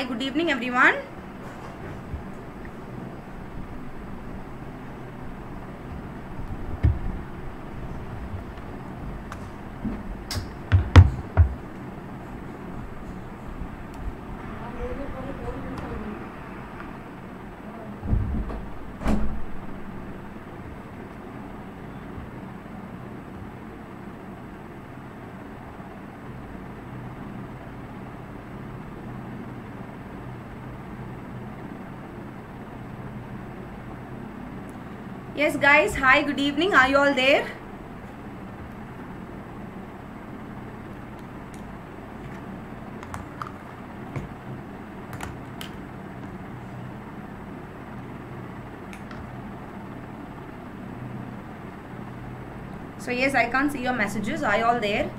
Hi, good evening, everyone. Yes, guys. Hi, good evening. Are you all there? So, yes, I can't see your messages. Are you all there?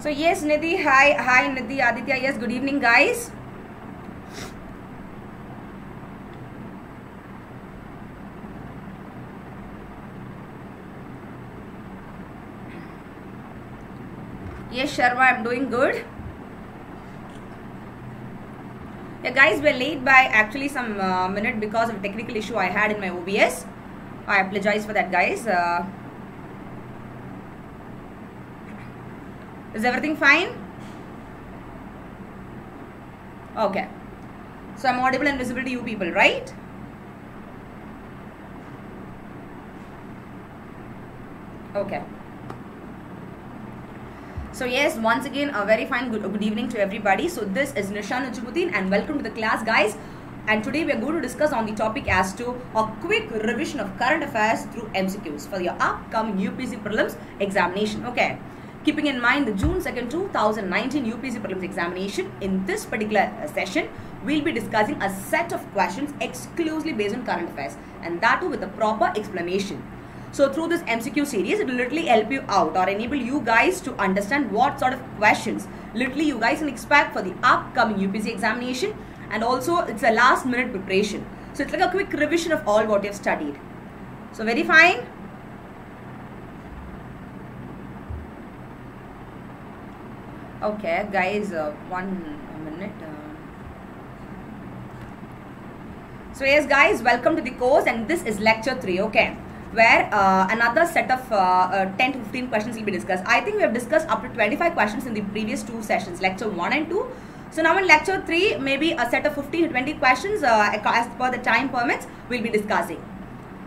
So yes, Nidhi, hi, hi Nidhi, Aditya, yes, good evening guys. Yes, Sharma, I'm doing good. Yeah, guys, we're late by actually some uh, minute because of technical issue I had in my OBS. I apologize for that, guys. Uh, Is everything fine? Okay. So I'm audible and visible to you people, right? Okay. So yes, once again, a very fine good, good evening to everybody. So this is Nisha Nujumudeen and welcome to the class, guys. And today we are going to discuss on the topic as to a quick revision of current affairs through MCQs for your upcoming UPSC prelims examination. Okay keeping in mind the June 2nd 2019 UPSC prelims examination in this particular uh, session we'll be discussing a set of questions exclusively based on current affairs and that too with a proper explanation. So through this MCQ series it will literally help you out or enable you guys to understand what sort of questions literally you guys can expect for the upcoming UPSC examination and also it's a last minute preparation. So it's like a quick revision of all what you have studied. So very fine okay guys uh, one minute uh. so yes guys welcome to the course and this is lecture 3 okay where uh, another set of uh, uh, 10 to 15 questions will be discussed i think we have discussed up to 25 questions in the previous two sessions lecture 1 and 2 so now in lecture 3 maybe a set of 15 to 20 questions uh, as per the time permits we'll be discussing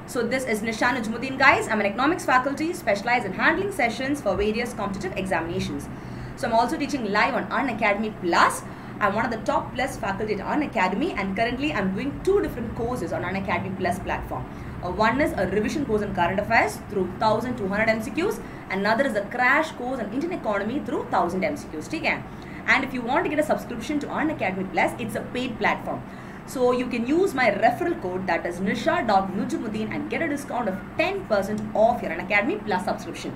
so this is Nisha Nujumudeen guys. I'm an economics faculty specialized in handling sessions for various competitive examinations. So I'm also teaching live on Unacademy Plus. I'm one of the top plus faculty at Unacademy and currently I'm doing two different courses on Unacademy Plus platform. Uh, one is a revision course on current affairs through 1200 MCQs. Another is a crash course on Indian economy through 1000 MCQs. Okay? And if you want to get a subscription to Unacademy Plus, it's a paid platform. So you can use my referral code that is nisha.nujumuddin and get a discount of 10% off your Unacademy Plus subscription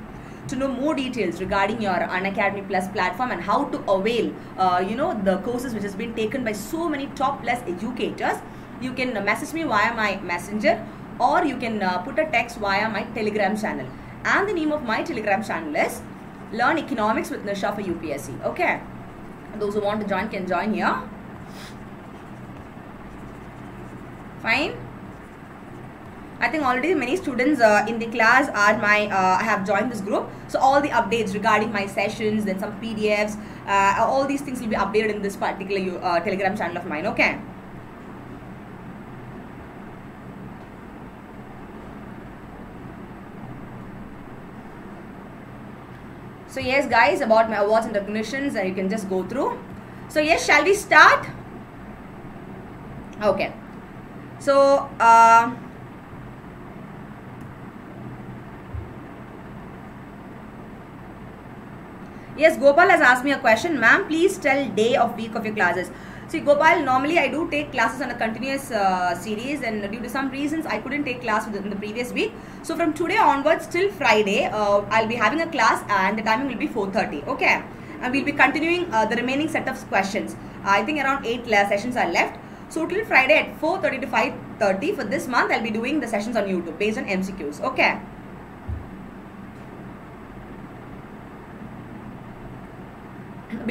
to know more details regarding your Unacademy Plus platform and how to avail, uh, you know, the courses which has been taken by so many top plus educators, you can message me via my messenger or you can uh, put a text via my telegram channel. And the name of my telegram channel is Learn Economics with Nisha for UPSC. Okay. Those who want to join can join here. Fine. I think already many students uh, in the class are my, uh, have joined this group. So all the updates regarding my sessions, then some PDFs, uh, all these things will be updated in this particular uh, telegram channel of mine, okay? So yes guys, about my awards and recognitions, you can just go through. So yes, shall we start? Okay. So, uh, Yes, Gopal has asked me a question. Ma'am, please tell day of week of your classes. See, Gopal, normally I do take classes on a continuous uh, series and due to some reasons, I couldn't take class in the previous week. So, from today onwards till Friday, uh, I'll be having a class and the timing will be 4.30. Okay. And we'll be continuing uh, the remaining set of questions. I think around 8 sessions are left. So till Friday at 4.30 to 5.30 for this month, I'll be doing the sessions on YouTube based on MCQs. Okay.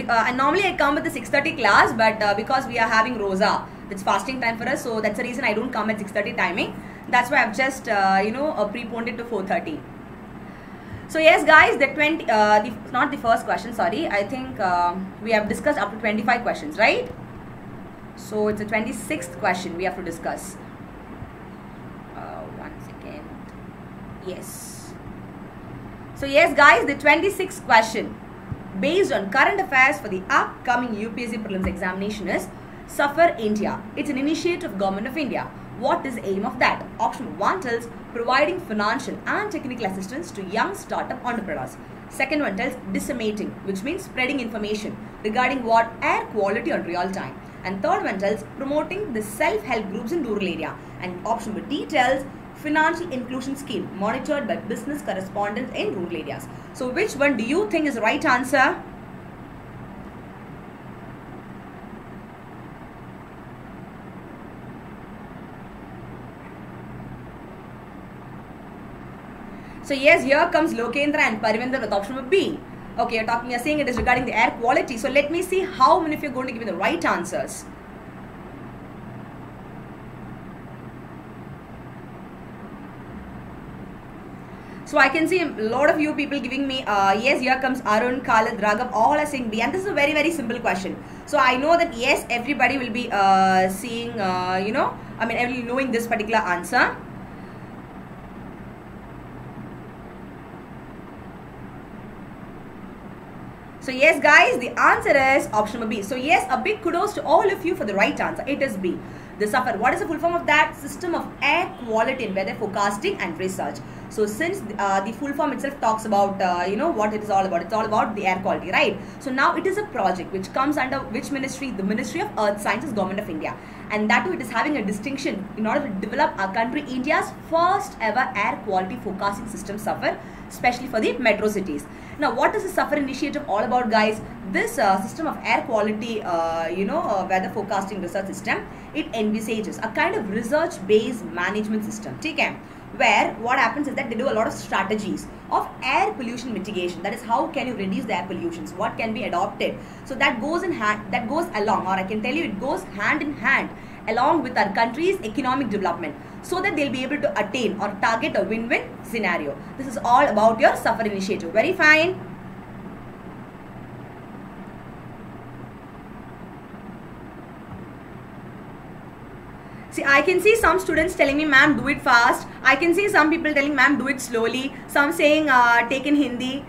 Uh, and normally I come with the 6.30 class, but uh, because we are having Rosa, it's fasting time for us, so that's the reason I don't come at 6.30 timing. That's why I've just, uh, you know, uh, preponed it to 4.30. So yes, guys, the 20, uh, the, not the first question, sorry. I think uh, we have discussed up to 25 questions, right? So it's the 26th question we have to discuss. One second. Yes. So yes, guys, the 26th question based on current affairs for the upcoming UPSC prelims examination is SAFAR India. It's an initiative of Government of India. What is the aim of that? Option 1 tells providing financial and technical assistance to young startup entrepreneurs. Second one tells disseminating, which means spreading information regarding what air quality on real time. And third one tells promoting the self-help groups in rural area. And option D tells financial inclusion scheme monitored by business correspondents in rural areas. So which one do you think is the right answer? So yes, here comes Lokendra and Parivinder with option B. Okay, you're talking, you're saying it is regarding the air quality. So let me see how many of you are going to give me the right answers. So I can see a lot of you people giving me, uh, yes, here comes Arun, Khalid, Raghav, all are saying B. And this is a very, very simple question. So I know that yes, everybody will be uh, seeing, uh, you know, I mean, everybody knowing this particular answer. So yes guys, the answer is option B. So yes, a big kudos to all of you for the right answer. It is B. The SAFAR. What is the full form of that? System of Air Quality and Weather Forecasting and Research. So since uh, the full form itself talks about, uh, you know, what it is all about. It's all about the air quality, right? So now it is a project which comes under which ministry? The Ministry of Earth Sciences, Government of India. And that too it is having a distinction in order to develop our country, India's first ever air quality forecasting system SAFAR, especially for the metro cities. Now, what is the SAFAR initiative all about, guys? This uh, system of air quality, uh, you know, uh, weather forecasting research system, it envisages a kind of research-based management system. Okay? Where what happens is that they do a lot of strategies of air pollution mitigation. That is, how can you reduce the air pollutions? What can be adopted? So that goes in hand, that goes along, or I can tell you, it goes hand in hand along with our country's economic development so that they'll be able to attain or target a win-win scenario. This is all about your SAFAR initiative. Very fine. See, I can see some students telling me, ma'am, do it fast. I can see some people telling, ma'am, do it slowly. Some saying, uh, take in Hindi.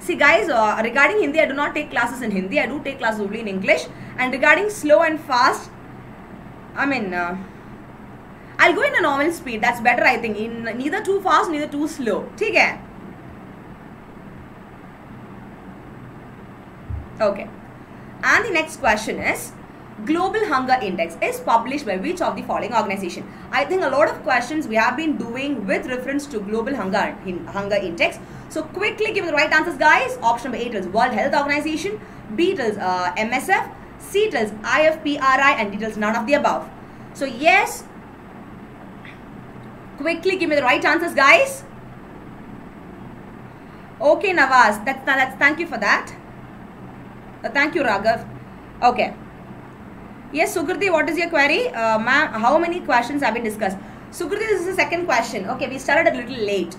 See, guys, uh, regarding Hindi, I do not take classes in Hindi. I do take classes only in English. And regarding slow and fast, I mean, uh, I'll go in a normal speed. That's better, I think. In neither too fast, neither too slow. Okay. Okay. And the next question is, Global Hunger Index is published by which of the following organization? I think a lot of questions we have been doing with reference to Global Hunger, in, Hunger Index. So quickly give the right answers, guys. Option number 8 is World Health Organization. B tells uh, MSF. C tells IFPRI and D tells none of the above. So yes, quickly give me the right answers, guys. Okay, Nawaz. That's, that's thank you for that. Uh, thank you, Raghav. Okay. Yes, Sukriti, what is your query? Uh, ma'am, how many questions have been discussed? Sukriti, this is the second question. Okay, we started a little late.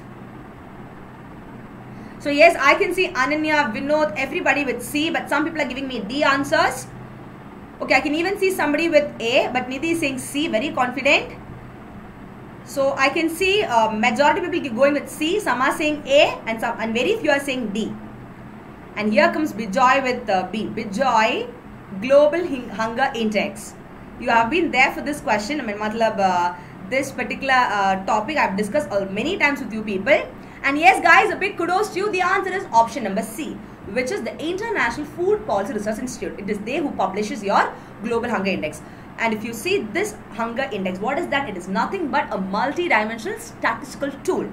So yes, I can see Ananya, Vinod, everybody with C, but some people are giving me D answers. Okay, I can even see somebody with A, but Nidhi is saying C, very confident. So I can see uh, majority people going with C, some are saying A, and some and very few are saying D. And here comes Bijoy with uh, B. Bijoy, Global Hunger Index. You have been there for this question. I mean, matlab, uh, this particular uh, topic I've discussed many times with you people. And yes, guys, a big kudos to you. The answer is option number C, which is the International Food Policy Research Institute. It is they who publishes your Global Hunger Index. And if you see this hunger index, what is that? It is nothing but a multi-dimensional statistical tool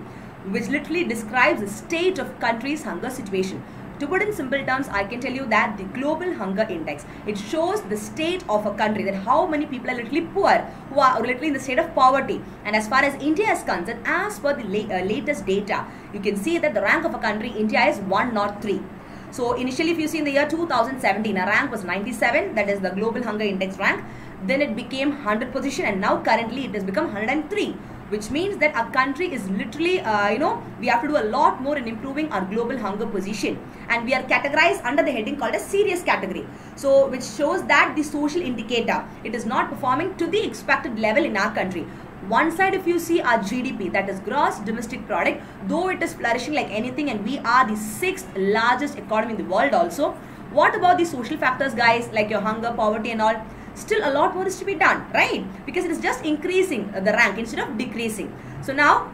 which literally describes the state of country's hunger situation To put in simple terms, I can tell you that the global hunger index, it shows the state of a country, that how many people are literally poor, who are literally in the state of poverty. And as far as India is concerned, as per the la- uh, latest data, you can see that the rank of a country, India is 103. So initially, if you see in the year 2017, our rank was 97, that is the global hunger index rank. Then it became 100 position, and now currently it has become 103 which means that our country is literally, uh, you know, we have to do a lot more in improving our global hunger position. And we are categorized under the heading called a serious category. So, which shows that the social indicator, it is not performing to the expected level in our country. One side, if you see our GDP, that is gross domestic product, though it is flourishing like anything, and we are the sixth largest economy in the world also. What about the social factors, guys, like your hunger, poverty, and all? still a lot more is to be done right? Because it is just increasing the rank instead of decreasing. So now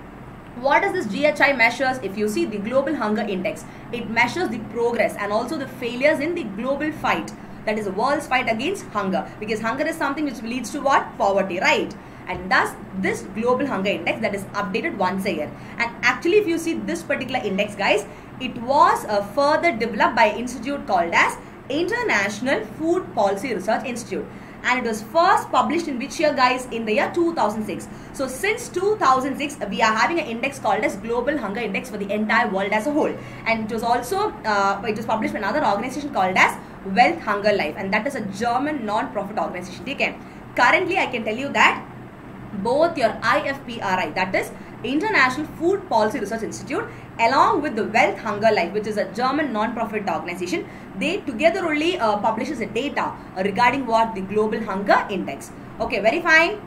what does this GHI measures? If you see the global hunger index it measures the progress and also the failures in the global fight. That is the world's fight against hunger. Because hunger is something which leads to what? Poverty right and thus this global hunger index that is updated once a year. And actually if you see this particular index guys it was uh, further developed by institute called as international food policy research institute. And it was first published in which year guys? In the year 2006 so since 2006 we are having an index called as global hunger index for the entire world as a whole. And it was also uh, it was published by another organization called as Welthungerhilfe. And that is a german non-profit organization. Okay. Currently i can tell you that both your ifpri that is international food policy research institute along with the Welthungerhilfe which is a german non-profit organization. They together only uh, publishes the data regarding what the global hunger index. Okay very fine.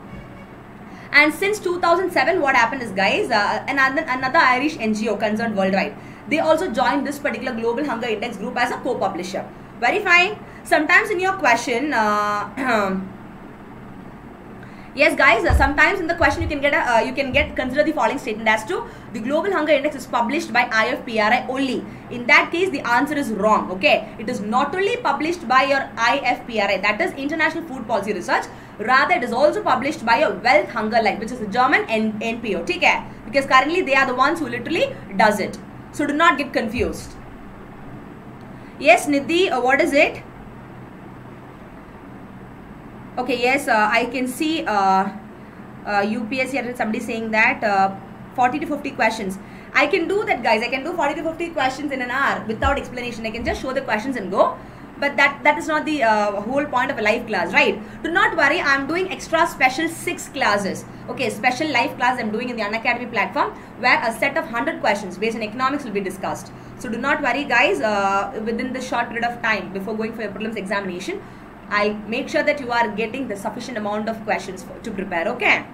And since 2007 what happened is guys uh, another another irish ngo Concern Worldwide. They also joined this particular global hunger index group as a co-publisher. Very fine. Sometimes in your question uh, yes guys uh, sometimes in the question you can get a uh, you can get consider the following statement as to the global hunger index is published by ifpri only. In that case the answer is wrong okay? It is not only published by your ifpri that is international food policy research. Rather it is also published by your Welthungerhilfe which is a german N- npo okay because currently they are the ones who literally does it. So do not get confused. Yes nidhi uh, what is it okay yes uh, i can see uh, uh, ups here somebody saying that uh, 40 to 50 questions. I can do that guys. I can do 40 to 50 questions in an hour without explanation. I can just show the questions and go. But that that is not the uh, whole point of a live class right? Do not worry. I'm doing extra special six classes. Okay special live class i'm doing in the unacademy platform where a set of 100 questions based on economics will be discussed. So do not worry guys uh, within the short period of time before going for your prelims examination I'll make sure that you are getting the sufficient amount of questions for, to prepare, okay?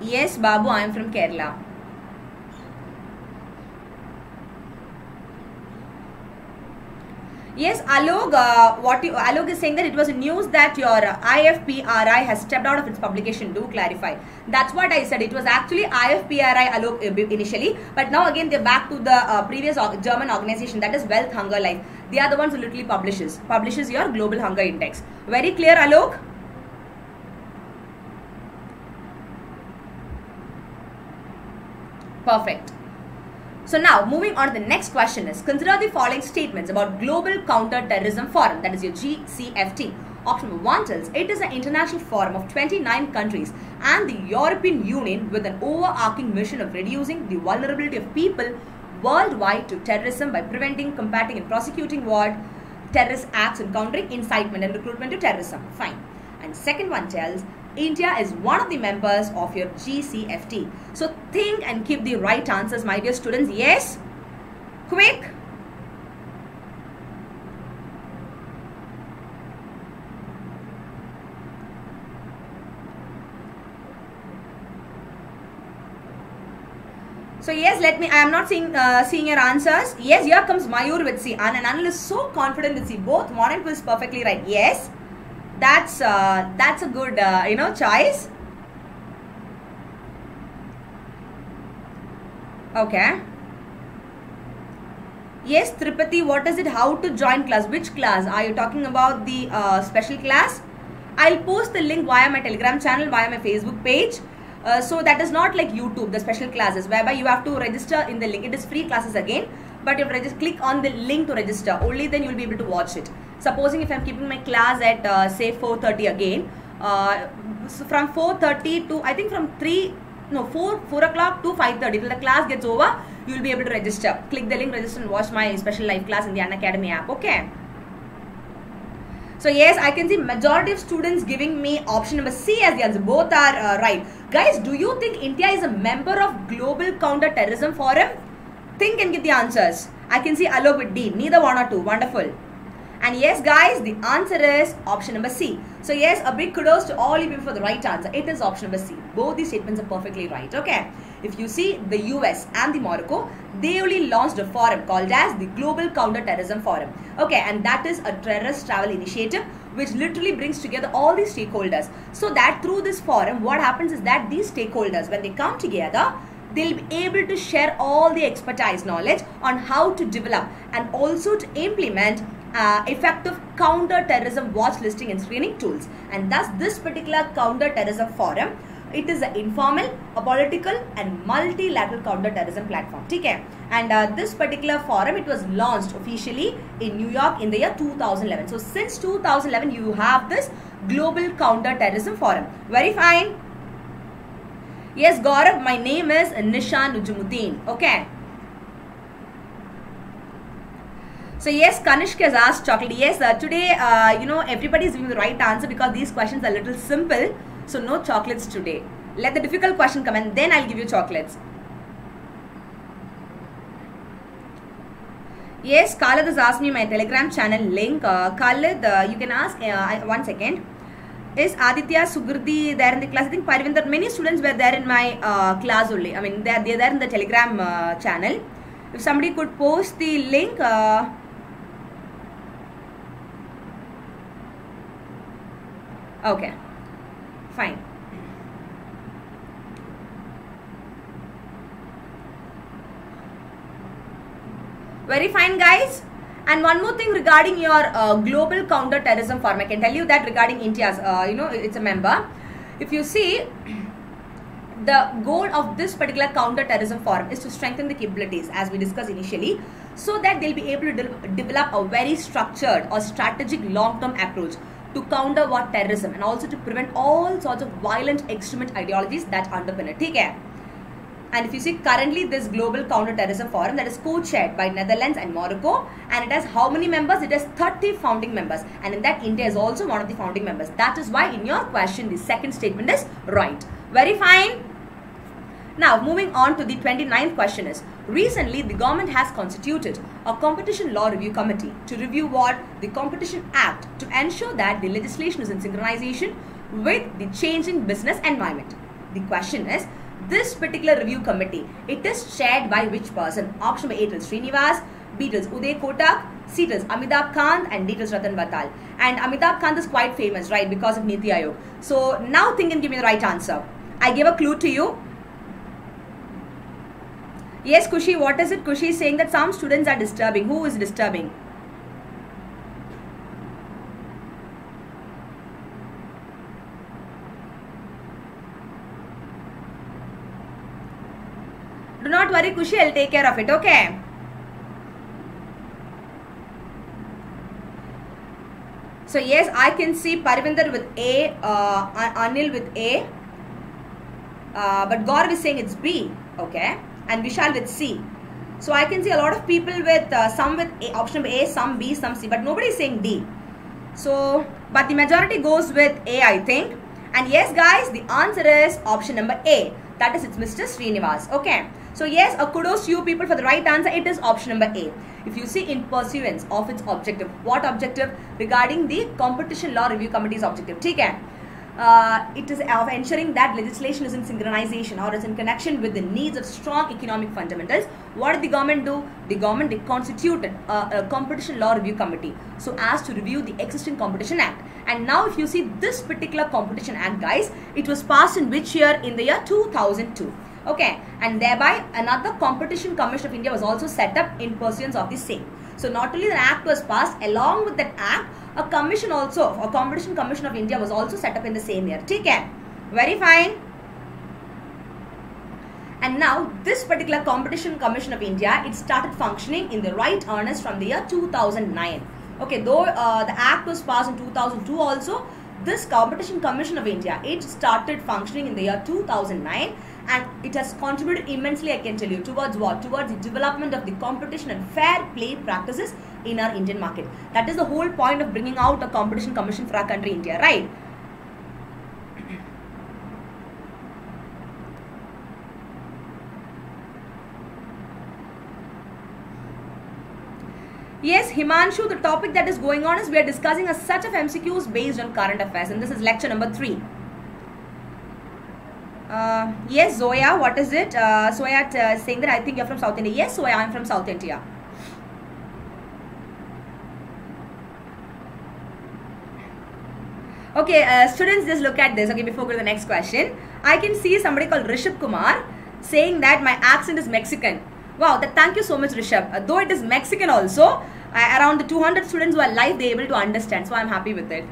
Yes, Babu, I am from Kerala. Yes, Alok, uh, what you, Alok is saying that it was news that your uh, IFPRI has stepped out of its publication. Do clarify. That's what I said. It was actually IFPRI Alok uh, initially, but now again they're back to the uh, previous German organization that is Welthungerhilfe. They are the ones who literally publishes publishes your global hunger index. Very clear, Alok. Perfect. So now moving on to the next question is consider the following statements about Global Counter-Terrorism Forum that is your GCFT. Option 1 tells it is an international forum of 29 countries and the European Union with an overarching mission of reducing the vulnerability of people worldwide to terrorism by preventing, combating and prosecuting war, terrorist acts and countering incitement and recruitment to terrorism. Fine. And second one tells India is one of the members of your GCFT. So think and keep the right answers, my dear students. Yes? Quick. So yes, let me. I am not seeing uh, seeing your answers. Yes, here comes Mayur with C. And an analyst so confident with C. Both one and two is perfectly right. Yes, that's uh, that's a good uh, you know choice. Okay. Yes, Tripati, what is it? How to join class? Which class? Are you talking about the uh, special class? I'll post the link via my Telegram channel, via my Facebook page. Uh, so that is not like YouTube, the special classes, whereby you have to register in the link. It is free classes again, but you have to just click on the link to register. Only then you will be able to watch it. Supposing if I'm keeping my class at uh, say 4:30 again, uh, so from 4:30 to I think from 3 no 4 4 o'clock to 5:30 till the class gets over, you will be able to register. Click the link, register, and watch my special live class in the Unacademy app. Okay. So yes, I can see majority of students giving me option number C as the answer. Both are uh, right. Guys, do you think India is a member of Global Counter Terrorism Forum? Think and give the answers. I can see Alok with D. Neither one or two. Wonderful. And yes, guys, the answer is option number C. So yes, a big kudos to all of you for the right answer. It is option number C. Both these statements are perfectly right. Okay. If you see the US and the Morocco, they only launched a forum called as the Global Counter-Terrorism Forum. Okay, and that is a terrorist travel initiative which literally brings together all these stakeholders. So that through this forum, what happens is that these stakeholders, when they come together, they'll be able to share all the expertise knowledge on how to develop and also to implement uh, effective counter-terrorism watch listing and screening tools. And thus this particular counter-terrorism forum it is an informal, a political and multilateral counter-terrorism platform. Okay? And uh, this particular forum, it was launched officially in New York in the year 2011. So since 2011, you have this Global Counter-Terrorism Forum. Very fine. Yes, Gaurav, my name is Nisha Nujumudeen. Okay. So yes, Kanishk has asked chocolate. Yes, uh, today, uh, you know, everybody is giving the right answer because these questions are a little simple. So no chocolates today. Let the difficult question come and then I'll give you chocolates. Yes, Khalid has asked me my telegram channel link. Uh, Khalid, uh, you can ask, uh, one second. Is Aditya Sugrdi there in the class? I think Parvinder, many students were there in my uh, class only. I mean, they're, they're there in the telegram uh, channel. If somebody could post the link, uh, okay fine. Very fine guys. And one more thing regarding your uh, global counter-terrorism forum, I can tell you that regarding India's, uh, you know, it's a member. If you see, the goal of this particular counter-terrorism forum is to strengthen the capabilities as we discussed initially so that they'll be able to de develop a very structured or strategic long-term approach to counter what terrorism and also to prevent all sorts of violent extremist ideologies that underpin it. Okay? And if you see currently this global counter-terrorism forum that is co-chaired by Netherlands and Morocco and it has how many members? It has 30 founding members and in that India is also one of the founding members. That is why in your question the second statement is right. Very fine. Now moving on to the 29th question is Recently, the government has constituted a competition law review committee to review what the Competition Act to ensure that the legislation is in synchronization with the changing business environment. The question is, this particular review committee, it is chaired by which person? Option A tells Srinivas, B tells Uday Kotak, C tells Amitabh Kant and D tells Ratan Watal. And Amitabh Kant is quite famous, right, because of Niti Aayog. So now think and give me the right answer. I gave a clue to you Yes, Kushi, what is it? Kushi is saying that some students are disturbing. Who is disturbing? Do not worry, Kushi, I'll take care of it, okay? So yes, I can see Parvinder with A, uh, Anil with A, uh, but Gaurav is saying it's B, okay? and Vishal with C. So I can see a lot of people with uh, some with A, option A, some B, some C, but nobody is saying D. So, but the majority goes with A, I think. And yes, guys, the answer is option number A. That is, it's Mr. Srinivas. Okay. So yes, a kudos to you people for the right answer. It is option number A. If you see in pursuance of its objective, what objective? Regarding the Competition Law Review Committee's objective. Okay uh, it is of ensuring that legislation is in synchronization or is in connection with the needs of strong economic fundamentals. What did the government do? The government constituted a, a competition law review committee so as to review the existing competition act. And now if you see this particular competition act guys, it was passed in which year? In the year 2002 okay and thereby another competition commission of india was also set up in pursuance of the same So not only the act was passed, along with that act, a commission also, a competition commission of India was also set up in the same year. Take care. Very fine. And now this particular competition commission of India, it started functioning in the right earnest from the year 2009. Okay, though uh, the act was passed in 2002 also, this competition commission of India, it started functioning in the year 2009 and it has contributed immensely i can tell you towards what? Towards the development of the competition and fair play practices in our indian market. That is the whole point of bringing out a competition commission for our country india right? Yes, Himanshu, the topic that is going on is we are discussing a set of MCQs based on current affairs and this is lecture number 3. Uh, yes, Zoya, what is it? Uh, Zoya uh, saying that I think you're from South India. Yes, Zoya, I'm from South India. Okay, uh, students, just look at this. Okay, before we go to the next question, I can see somebody called Rishab Kumar saying that my accent is Mexican. Wow, that, thank you so much, Rishab. Uh, though it is Mexican also, uh, around the 200 students who are live, they're able to understand. So I'm happy with it.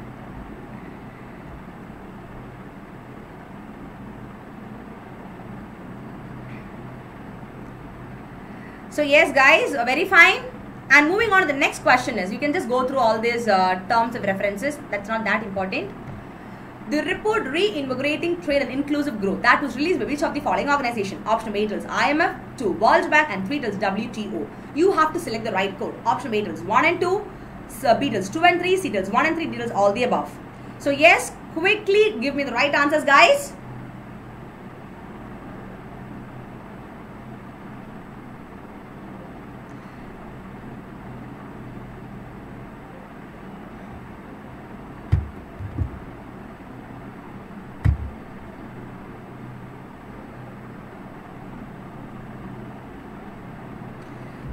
So yes, guys, uh, very fine. And moving on to the next question is, you can just go through all these uh, terms of references. That's not that important. The report reinvigorating trade and inclusive growth that was released by which of the following organization? Option A IMF, 2 World Bank and 3 tells WTO. You have to select the right code. Option A tells 1 and 2, so B tells 2 and 3, C tells 1 and 3, D all the above. So yes, quickly give me the right answers guys.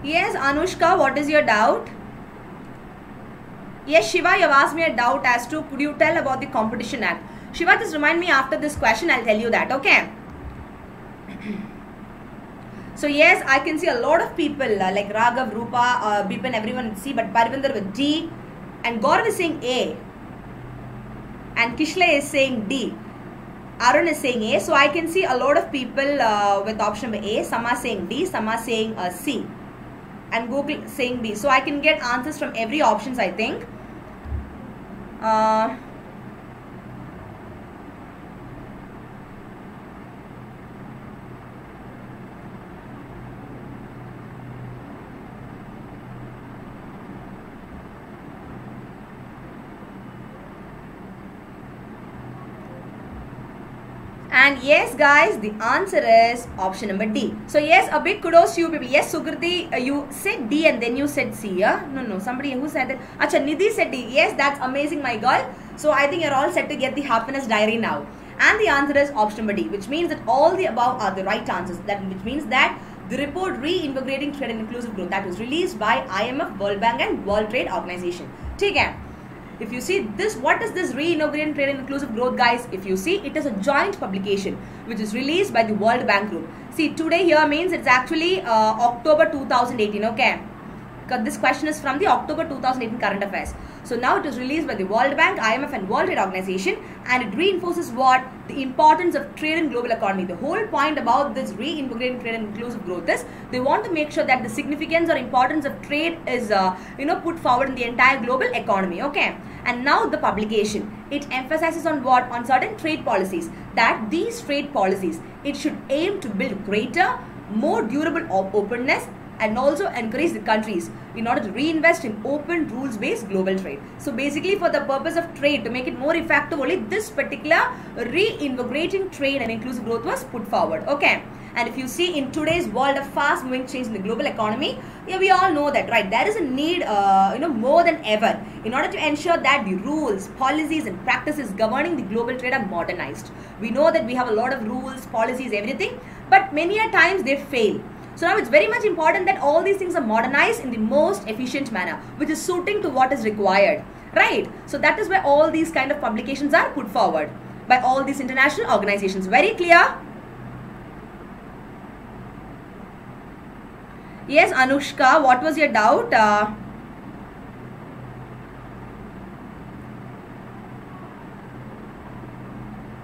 Yes, Anushka, what is your doubt? Yes, Shiva, you have asked me a doubt as to could you tell about the Competition Act? Shiva, just remind me after this question, I'll tell you that, okay? so yes, I can see a lot of people uh, like Raghav, Rupa, uh, Bipin, everyone see, but Parvinder with D and Gaurav is saying A and Kishle is saying D. Arun is saying A. So I can see a lot of people uh, with option A. Some are saying D, some are saying uh, C and Google saying B. So I can get answers from every options I think. Uh, And yes, guys, the answer is option number D. So yes, a big kudos to you people. Yes, Sukriti, uh, you said D and then you said C. Yeah? No, no, somebody who said that. Acha, Nidhi said D. Yes, that's amazing, my girl. So I think you're all set to get the happiness diary now. And the answer is option number D, which means that all the above are the right answers. That which means that the report reinvigorating trade and inclusive growth that was released by IMF, World Bank, and World Trade Organization. Take care if you see this what is this reinvigorating trade and inclusive growth guys? If you see it is a joint publication which is released by the world bank group. See today here means it's actually uh, october 2018 okay? This question is from the october 2018 current affairs so now it is released by the World Bank, IMF and World Trade Organization and it reinforces what? The importance of trade in global economy. The whole point about this reinvigorating trade and inclusive growth is they want to make sure that the significance or importance of trade is uh, you know put forward in the entire global economy. Okay. And now the publication, it emphasizes on what? On certain trade policies that these trade policies, it should aim to build greater, more durable openness and also encourage the countries in order to reinvest in open rules based global trade. So basically for the purpose of trade to make it more effective only this particular reinvigorating trade and inclusive growth was put forward. Okay. And if you see in today's world of fast moving change in the global economy, yeah, we all know that, right? There is a need, uh, you know, more than ever in order to ensure that the rules, policies and practices governing the global trade are modernized. We know that we have a lot of rules, policies, everything, but many a times they fail so now it's very much important that all these things are modernized in the most efficient manner, which is suiting to what is required, right? So that is where all these kind of publications are put forward by all these international organizations. Very clear? Yes, Anushka, what was your doubt? Uh,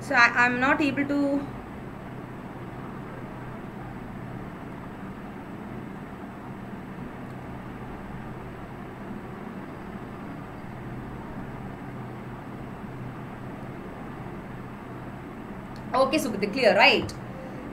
so I, I'm not able to Okay, so clear, right?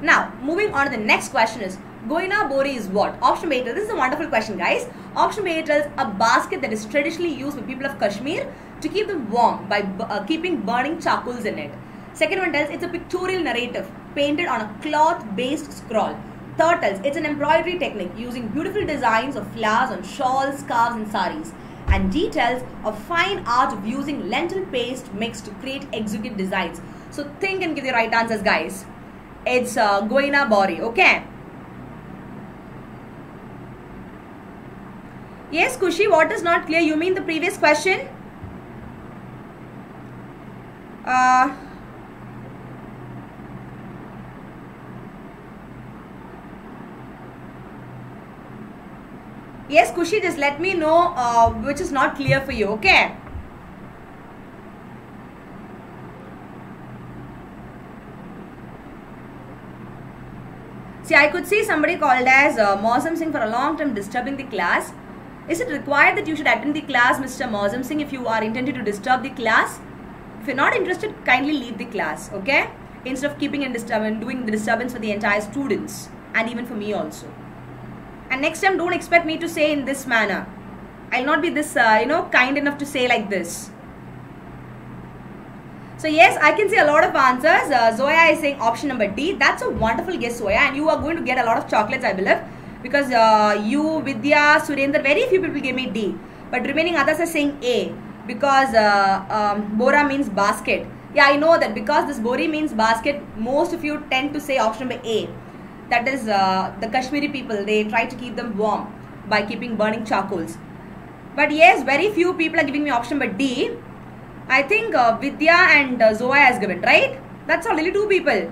Now, moving on to the next question is Goina Bori is what? Option B. This is a wonderful question, guys. Option B tells a basket that is traditionally used by people of Kashmir to keep them warm by uh, keeping burning charcoals in it. Second one tells it's a pictorial narrative painted on a cloth based scroll. Third tells it's an embroidery technique using beautiful designs of flowers on shawls, scarves, and saris. And D tells a fine art of using lentil paste mix to create exquisite designs. So think and give the right answers, guys. It's uh, Goina Bori, okay? Yes, Kushi, what is not clear? You mean the previous question? Uh, yes, Kushi, just let me know uh, which is not clear for you, okay? See, I could see somebody called as uh, Mosam Singh for a long time disturbing the class. Is it required that you should attend the class, Mr. Mosam Singh, if you are intended to disturb the class? If you're not interested, kindly leave the class, okay? Instead of keeping and disturbing, doing the disturbance for the entire students and even for me also. And next time, don't expect me to say in this manner. I'll not be this, uh, you know, kind enough to say like this. So yes, I can see a lot of answers. Uh, Zoya is saying option number D. That's a wonderful guess, Zoya, and you are going to get a lot of chocolates, I believe, because uh, you, Vidya, Surendra, very few people gave me D, but remaining others are saying A because uh, um, Bora means basket. Yeah, I know that because this Bori means basket, most of you tend to say option number A. That is uh, the Kashmiri people. They try to keep them warm by keeping burning charcoals. But yes, very few people are giving me option number D I think uh, Vidya and uh, Zoya has given, right? That's only two people.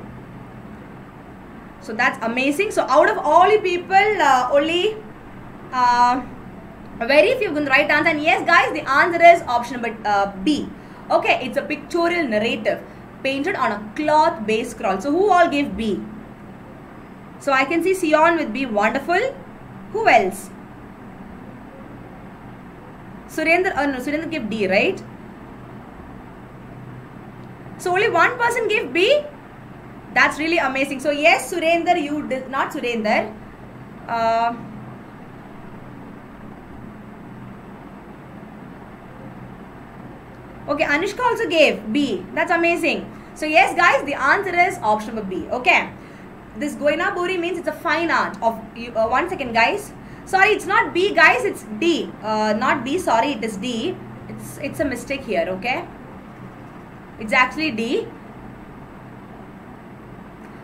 So that's amazing. So out of all the people, uh, only uh, very few given the right answer. And yes, guys, the answer is option number uh, B. Okay, it's a pictorial narrative painted on a cloth-based scroll. So who all gave B? So I can see Sion with B. Wonderful. Who else? Surendra, uh, no, Surendra gave D, right? So only one person gave B. That's really amazing. So yes, Surender, you did not Surender. Uh, okay, Anushka also gave B. That's amazing. So yes, guys, the answer is option B. Okay. This Goina Bori means it's a fine art of uh, one second, guys. Sorry, it's not B, guys. It's D. Uh, not B. Sorry, it is D. It's it's a mistake here. Okay. It's actually D.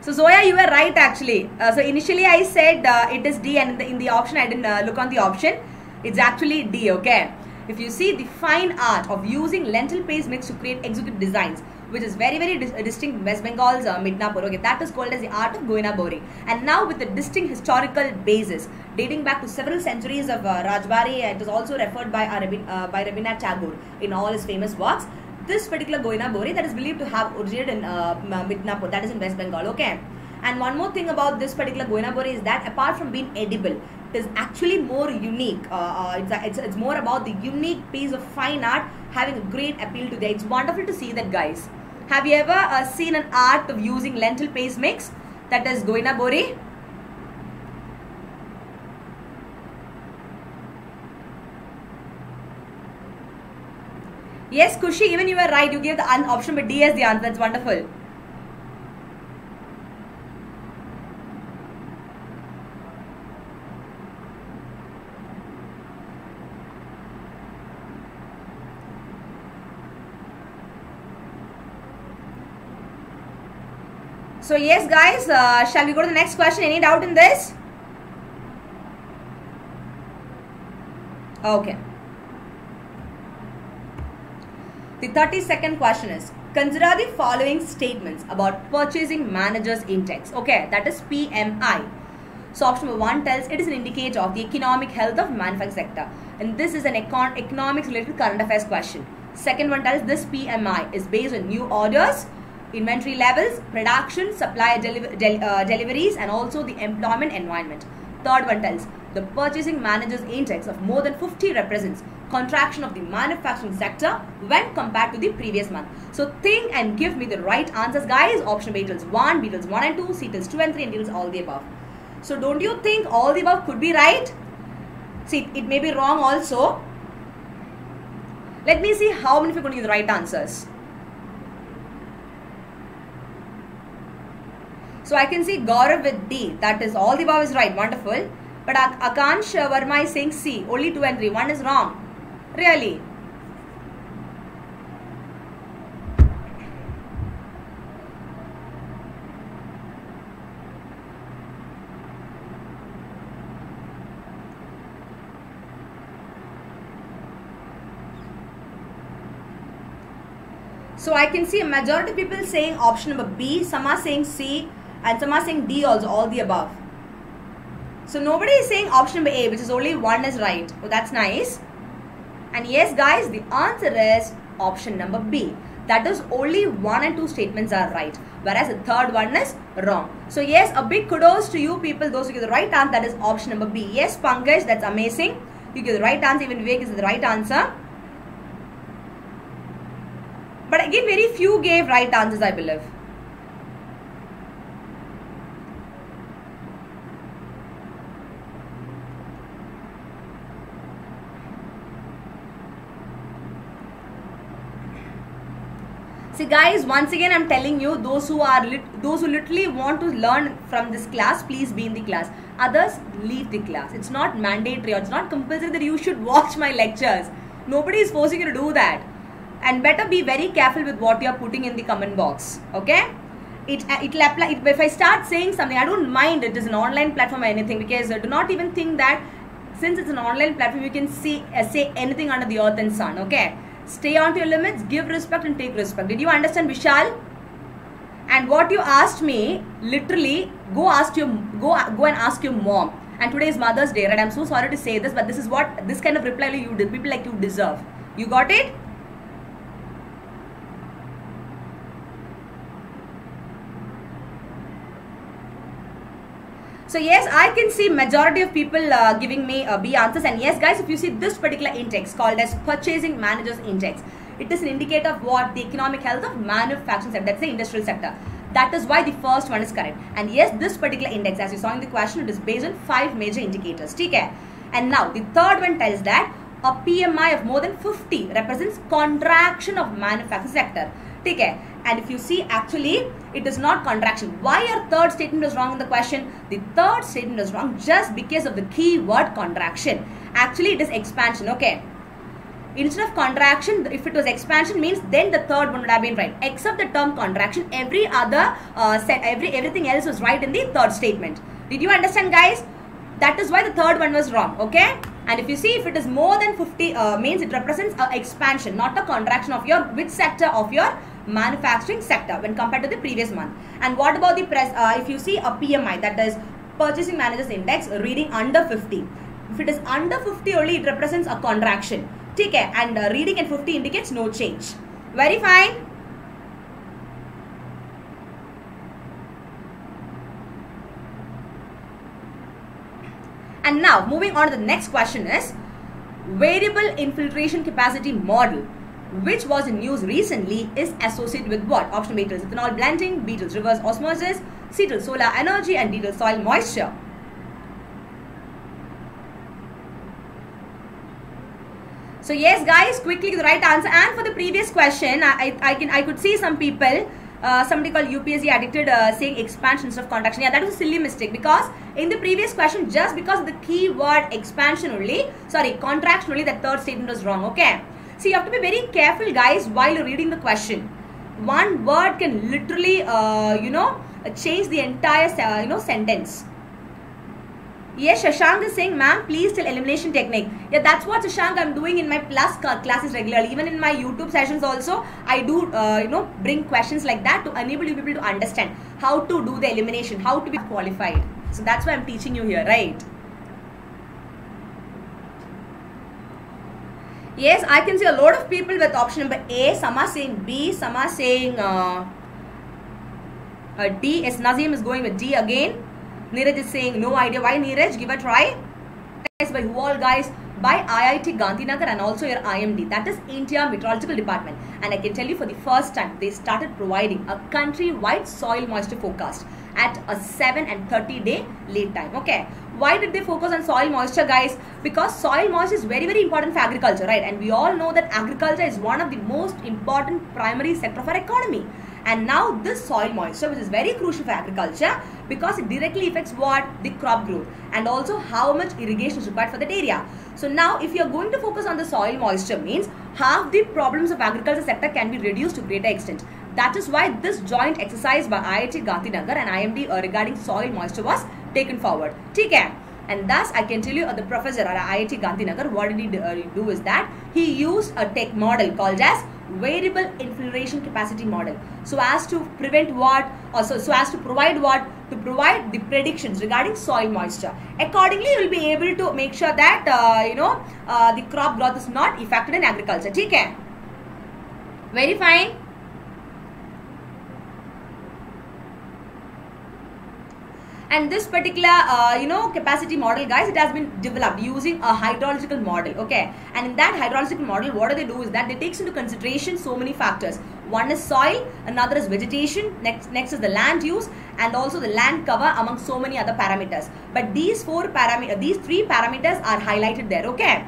So Zoya, you were right actually. Uh, so initially I said uh, it is D and in the, in the option I didn't uh, look on the option. It's actually D, okay. If you see the fine art of using lentil paste mix to create executive designs, which is very very dis distinct West Bengal's uh, Midnapur, okay, that is called as the art of Goina Bori. And now with a distinct historical basis, dating back to several centuries of uh, Rajbari, it is also referred by, uh, by Rabindranath Tagore in all his famous works this particular Goina Bori that is believed to have originated in uh, Midnapur, that is in West Bengal, okay? And one more thing about this particular Goina Bori is that apart from being edible, it is actually more unique. Uh, uh, it's, it's, it's more about the unique piece of fine art having a great appeal to them. It's wonderful to see that, guys. Have you ever uh, seen an art of using lentil paste mix? That is Goina Yes, Kushi, even you were right. You gave the option but D as the answer. That's wonderful. So yes guys, uh, shall we go to the next question? Any doubt in this? Okay. The 32nd question is Consider the following statements about purchasing managers index. Okay, that is PMI. So option number one tells it is an indicator of the economic health of manufacturing sector. And this is an econ economics related current affairs question. Second one tells this PMI is based on new orders, inventory levels, production, supply deli- del- uh, deliveries, and also the employment environment. Third one tells the purchasing managers index of more than 50 represents contraction of the manufacturing sector when compared to the previous month. So think and give me the right answers, guys. Option B tells 1, B tells 1 and 2, C tells 2 and 3, and D tells all the above. So don't you think all the above could be right? See, it may be wrong also. Let me see how many to give the right answers. So I can see Gaurav with D. That is all the above is right. Wonderful. But Ak- Akansh Verma is saying C. Only 2 and 3. 1 is wrong. Really? So I can see a majority of people saying option number B, some are saying C, and some are saying D also, all the above. So nobody is saying option number A, which is only one is right. Oh, that's nice. And yes, guys, the answer is option number B. That is only one and two statements are right, whereas the third one is wrong. So yes, a big kudos to you people, those who give the right answer. That is option number B. Yes, Pankaj, that's amazing. You give the right answer. Even Vivek is the right answer. But again, very few gave right answers, I believe. Guys, once again, I'm telling you, those who are lit- those who literally want to learn from this class, please be in the class. Others, leave the class. It's not mandatory or it's not compulsory that you should watch my lectures. Nobody is forcing you to do that. And better be very careful with what you are putting in the comment box. Okay? It it'll apply. It, if I start saying something, I don't mind. It is an online platform or anything because uh, do not even think that since it's an online platform, you can see uh, say anything under the earth and sun. Okay? Stay on to your limits. Give respect and take respect. Did you understand, Vishal? And what you asked me, literally, go ask your go go and ask your mom. And today is Mother's Day, right? I'm so sorry to say this, but this is what this kind of reply you did. People like you deserve. You got it? So yes, I can see majority of people uh, giving me uh, B answers. And yes, guys, if you see this particular index called as Purchasing Managers Index, it is an indicator of what the economic health of manufacturing sector. That's the industrial sector. That is why the first one is correct. And yes, this particular index, as you saw in the question, it is based on five major indicators. Okay. And now the third one tells that a PMI of more than 50 represents contraction of manufacturing sector. Okay. And if you see, actually, it is not contraction. Why your third statement is wrong in the question? The third statement is wrong just because of the key word contraction. Actually, it is expansion. Okay instead of contraction if it was expansion means then the third one would have been right except the term contraction every other uh, set every everything else was right in the third statement did you understand guys that is why the third one was wrong okay and if you see if it is more than 50 uh, means it represents a expansion not a contraction of your which sector of your manufacturing sector when compared to the previous month and what about the press uh, if you see a pmi that is purchasing managers index reading under 50 if it is under 50 only it represents a contraction ठीक है and uh, reading at 50 indicates no change very fine And now moving on to the next question is variable infiltration capacity model which was in news recently is associated with what option tells ethanol blending B reverse osmosis C solar energy and D soil moisture So yes, guys, quickly the right answer. And for the previous question, I, I, I can I could see some people, uh, somebody called UPSC addicted uh, saying expansion instead of contraction. Yeah, that was a silly mistake because in the previous question, just because of the keyword expansion only, sorry, contraction only, that third statement was wrong. Okay. So you have to be very careful, guys, while reading the question. One word can literally, uh, you know, change the entire, uh, you know, sentence. Yes, Shashank is saying, ma'am, please tell elimination technique. Yeah, that's what Shashank I'm doing in my plus classes regularly. Even in my YouTube sessions also, I do, uh, you know, bring questions like that to enable you people to understand how to do the elimination, how to be qualified. So that's why I'm teaching you here, right? Yes, I can see a lot of people with option number A. Some are saying B, some are saying uh, Uh, D. D. S. Nazim is going with D again. Neeraj is saying no idea. Why Neeraj? Give a try. Guys, by who all guys? By IIT Gandhinagar and also your IMD. That is India Meteorological Department. And I can tell you for the first time, they started providing a country-wide soil moisture forecast at a 7 and 30 day lead time. Okay. Why did they focus on soil moisture guys? Because soil moisture is very very important for agriculture right and we all know that agriculture is one of the most important primary sector of our economy. And now this soil moisture which is very crucial for agriculture because it directly affects what? The crop growth and also how much irrigation is required for that area. So now if you are going to focus on the soil moisture means half the problems of agriculture sector can be reduced to greater extent. That is why this joint exercise by IIT Gandhinagar and IMD regarding soil moisture was taken forward. Okay. And thus I can tell you uh, the professor at IIT Gandhinagar what did he do, uh, do is that he used a tech model called as variable infiltration capacity model. So as to prevent what or so, so as to provide what? To provide the predictions regarding soil moisture. Accordingly you will be able to make sure that uh, you know uh, the crop growth is not affected in agriculture. okay very fine and this particular uh, you know capacity model guys it has been developed using a hydrological model okay? And in that hydrological model what do they do is that they takes into consideration so many factors. One is soil another is vegetation next next is the land use and also the land cover among so many other parameters. But these four parameters these three parameters are highlighted there okay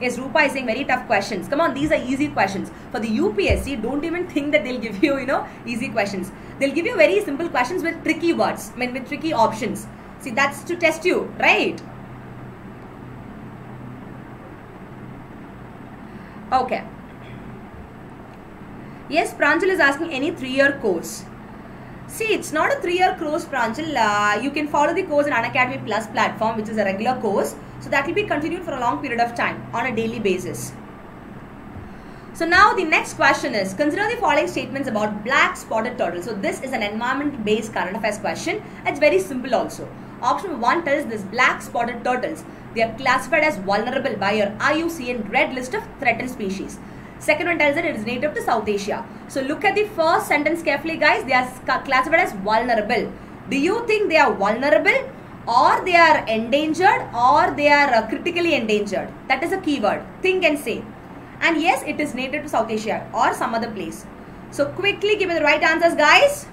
Yes, Rupa is saying very tough questions. Come on, these are easy questions. For the UPSC, don't even think that they'll give you, you know, easy questions. They'll give you very simple questions with tricky words, I mean, with tricky options. See, that's to test you, right? Okay. Yes, Pranjal is asking any three-year course. See, it's not a three-year course, Pranjal. Uh, you can follow the course in Unacademy Plus platform, which is a regular course. So that will be continued for a long period of time on a daily basis. So now the next question is, consider the following statements about black spotted turtle. So this is an environment based current affairs question. It's very simple also. Option 1 tells this black spotted turtles. They are classified as vulnerable by your IUCN red list of threatened species. Second one tells that it is native to South Asia. So look at the first sentence carefully guys. They are classified as vulnerable. Do you think they are vulnerable or they are endangered or they are uh, critically endangered. That is a keyword. Think and say. And yes, it is native to South Asia or some other place. So quickly give me the right answers guys.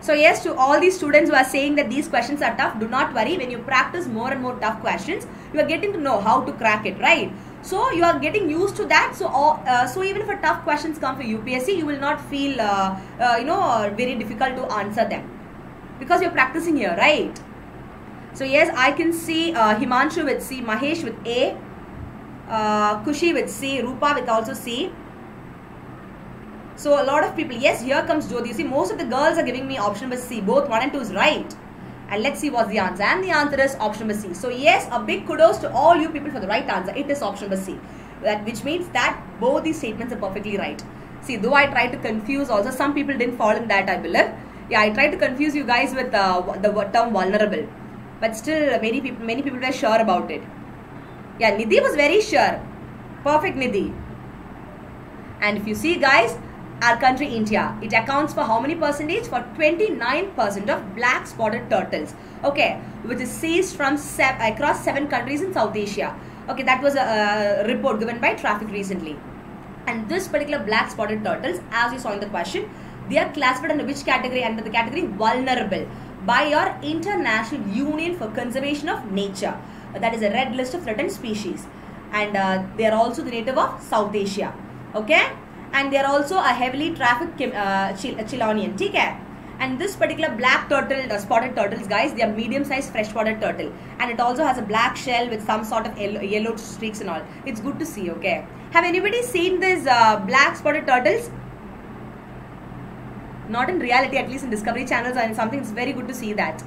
So yes, to all these students who are saying that these questions are tough, do not worry. When you practice more and more tough questions, you are getting to know how to crack it, right? So you are getting used to that. So uh, so even if a tough questions come for UPSC, you will not feel uh, uh, you know very difficult to answer them because you're practicing here, right? So yes, I can see uh, Himanshu with C, Mahesh with A, uh, Kushi with C, Rupa with also C. So a lot of people, yes, here comes Jyoti. You see, most of the girls are giving me option number C. Both 1 and 2 is right. And let's see what's the answer. And the answer is option number C. So yes, a big kudos to all you people for the right answer. It is option number C. That, which means that both these statements are perfectly right. See, though I tried to confuse also, some people didn't fall in that, I believe. Yeah, I tried to confuse you guys with uh, the term vulnerable. But still, many people, many people were sure about it. Yeah, Nidhi was very sure. Perfect Nidhi. And if you see guys, our country India. It accounts for how many percentage? For 29% of black spotted turtles. Okay, which is seized from se across seven countries in South Asia. Okay, that was a, a report given by Traffic recently. And this particular black spotted turtles, as you saw in the question, they are classified under which category? Under the category vulnerable by your International Union for Conservation of Nature. That is a red list of threatened species. And uh, they are also the native of South Asia. Okay and they are also a heavily trafficked uh, chelonian okay and this particular black turtle uh, spotted turtles guys they are medium sized freshwater turtle. And it also has a black shell with some sort of yellow, streaks and all. It's good to see okay? Have anybody seen these uh, black spotted turtles? Not in reality at least in discovery channels and something. It's very good to see that.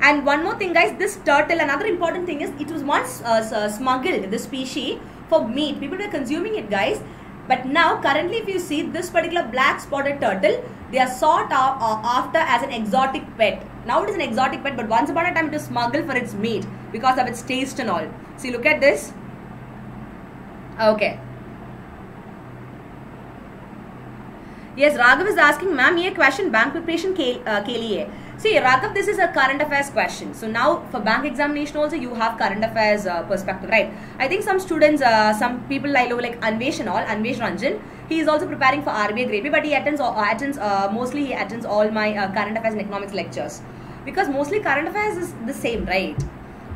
And one more thing guys this turtle another important thing is it was once uh, smuggled this species for meat. People were consuming it guys but now currently if you see this particular black spotted turtle, they are sought after as an exotic pet. Now it is an exotic pet but once upon a time to smuggle smuggled for its meat because of its taste and all. See look at this. Okay. Yes, Raghav is asking, ma'am, ये question bank preparation ke uh, See, Raghav, this is a current affairs question. So now for bank examination also you have current affairs uh, perspective, right? I think some students, uh, some people know like Anvesh and all, Anvesh Ranjan, he is also preparing for RBI Grade B, but he attends, uh, attends uh, mostly he attends all my uh, current affairs and economics lectures. Because mostly current affairs is the same, right?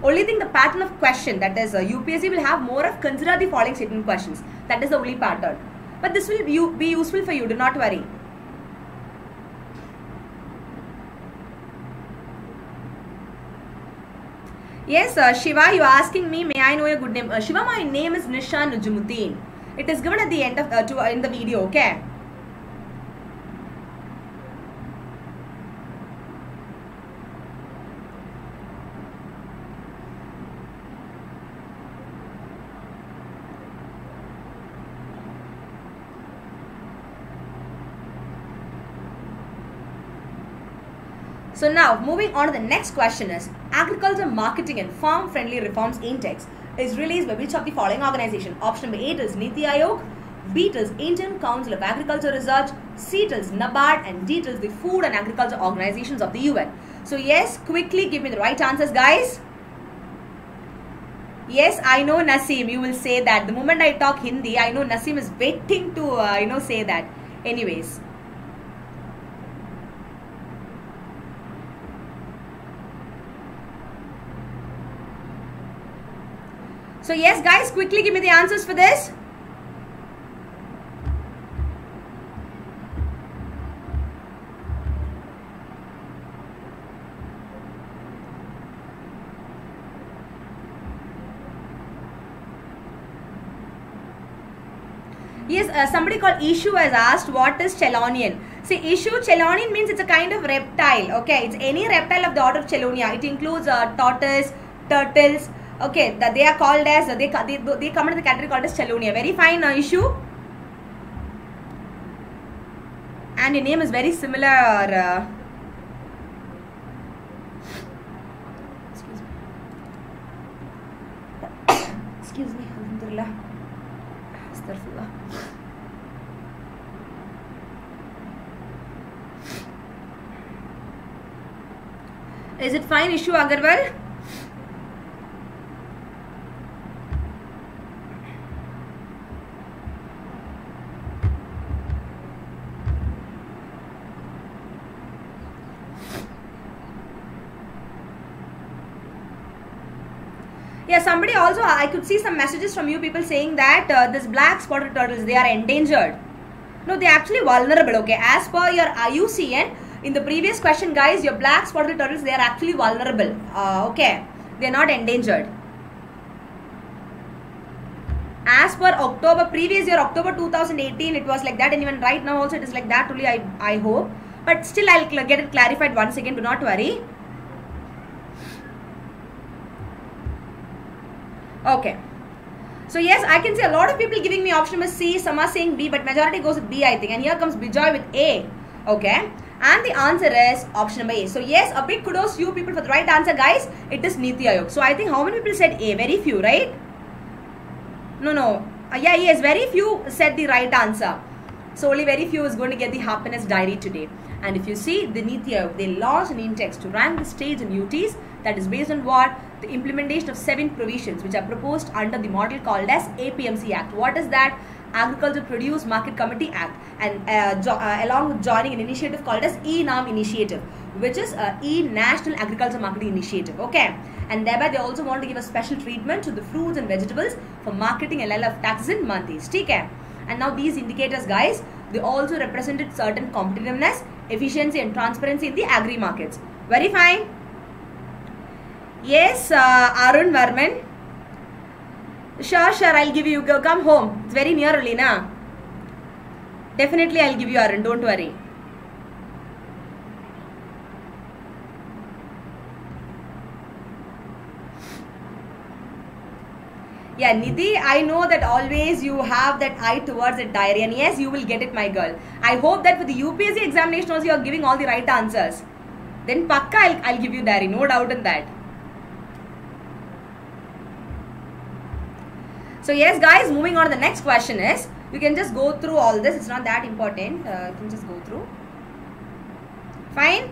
Only thing the pattern of question that is uh, UPSC will have more of consider the following statement questions. That is the only pattern. But this will be useful for you, do not worry. Yes, uh, Shiva, you are asking me, may I know your good name? Uh, Shiva, my name is Nisha Nujumudeen. It is given at the end of uh, to, uh, in the video, okay? So now moving on to the next question is Agriculture Marketing and Farm Friendly Reforms Index is released by which of the following organization? Option number 8 is Niti Aayog, B is Indian Council of Agriculture Research, C is NABARD and D is the Food and Agriculture Organizations of the UN. So yes, quickly give me the right answers guys. Yes, I know Naseem, you will say that. The moment I talk Hindi, I know Naseem is waiting to, uh, you know, say that. Anyways. So yes guys, quickly give me the answers for this. Yes, uh, somebody called Ishu has asked what is Chelonian. See, Ishu, Chelonian means it's a kind of reptile. Okay, it's any reptile of the order of Chelonia. It includes uh, tortoise, turtles, okay that they are called as they they, they come into the category called as chelonia very fine uh, issue and your name is very similar uh, is it fine issue agarwal somebody also i could see some messages from you people saying that uh, this black spotted turtles they are endangered. No they're actually vulnerable okay? As per your iucn in the previous question guys your black spotted turtles they are actually vulnerable uh, okay? They're not endangered. As per october previous year october 2018 it was like that and even right now also it is like that only i i hope. But still i'll get it clarified once again do not worry Okay. So yes, I can see a lot of people giving me option number C, some are saying B, but majority goes with B, I think. And here comes Bijoy with A. Okay. And the answer is option number A. So yes, a big kudos to you people for the right answer, guys. It is Niti Aayog. So I think how many people said A? Very few, right? No, no. Uh, yeah, yes, very few said the right answer. So only very few is going to get the happiness diary today. And if you see the Niti Aayog, they launched an index to rank the states and UTs that is based on what? The implementation of seven provisions which are proposed under the model called as APMC Act. What is that? Agriculture Produce Market Committee Act and uh, uh, along with joining an initiative called as E-NAM Initiative which is uh, E-National Agriculture Marketing Initiative. Okay. And thereby they also want to give a special treatment to the fruits and vegetables for marketing and of taxes in mandis. Okay. And now these indicators guys, they also represented certain competitiveness, efficiency and transparency in the agri markets. Very fine. Yes, uh, Arun Varman. Sure, sure, I'll give you. Go, come home. It's very near only, na? Definitely, I'll give you Arun. Don't worry. Yeah, Nidhi, I know that always you have that eye towards a diary, and yes, you will get it, my girl. I hope that for the UPSC examination also you are giving all the right answers. Then pakka I'll, I'll give you diary, no doubt in that. So yes guys, moving on to the next question is, You can just go through all this. It's not that important. Uh, you can just go through. Fine.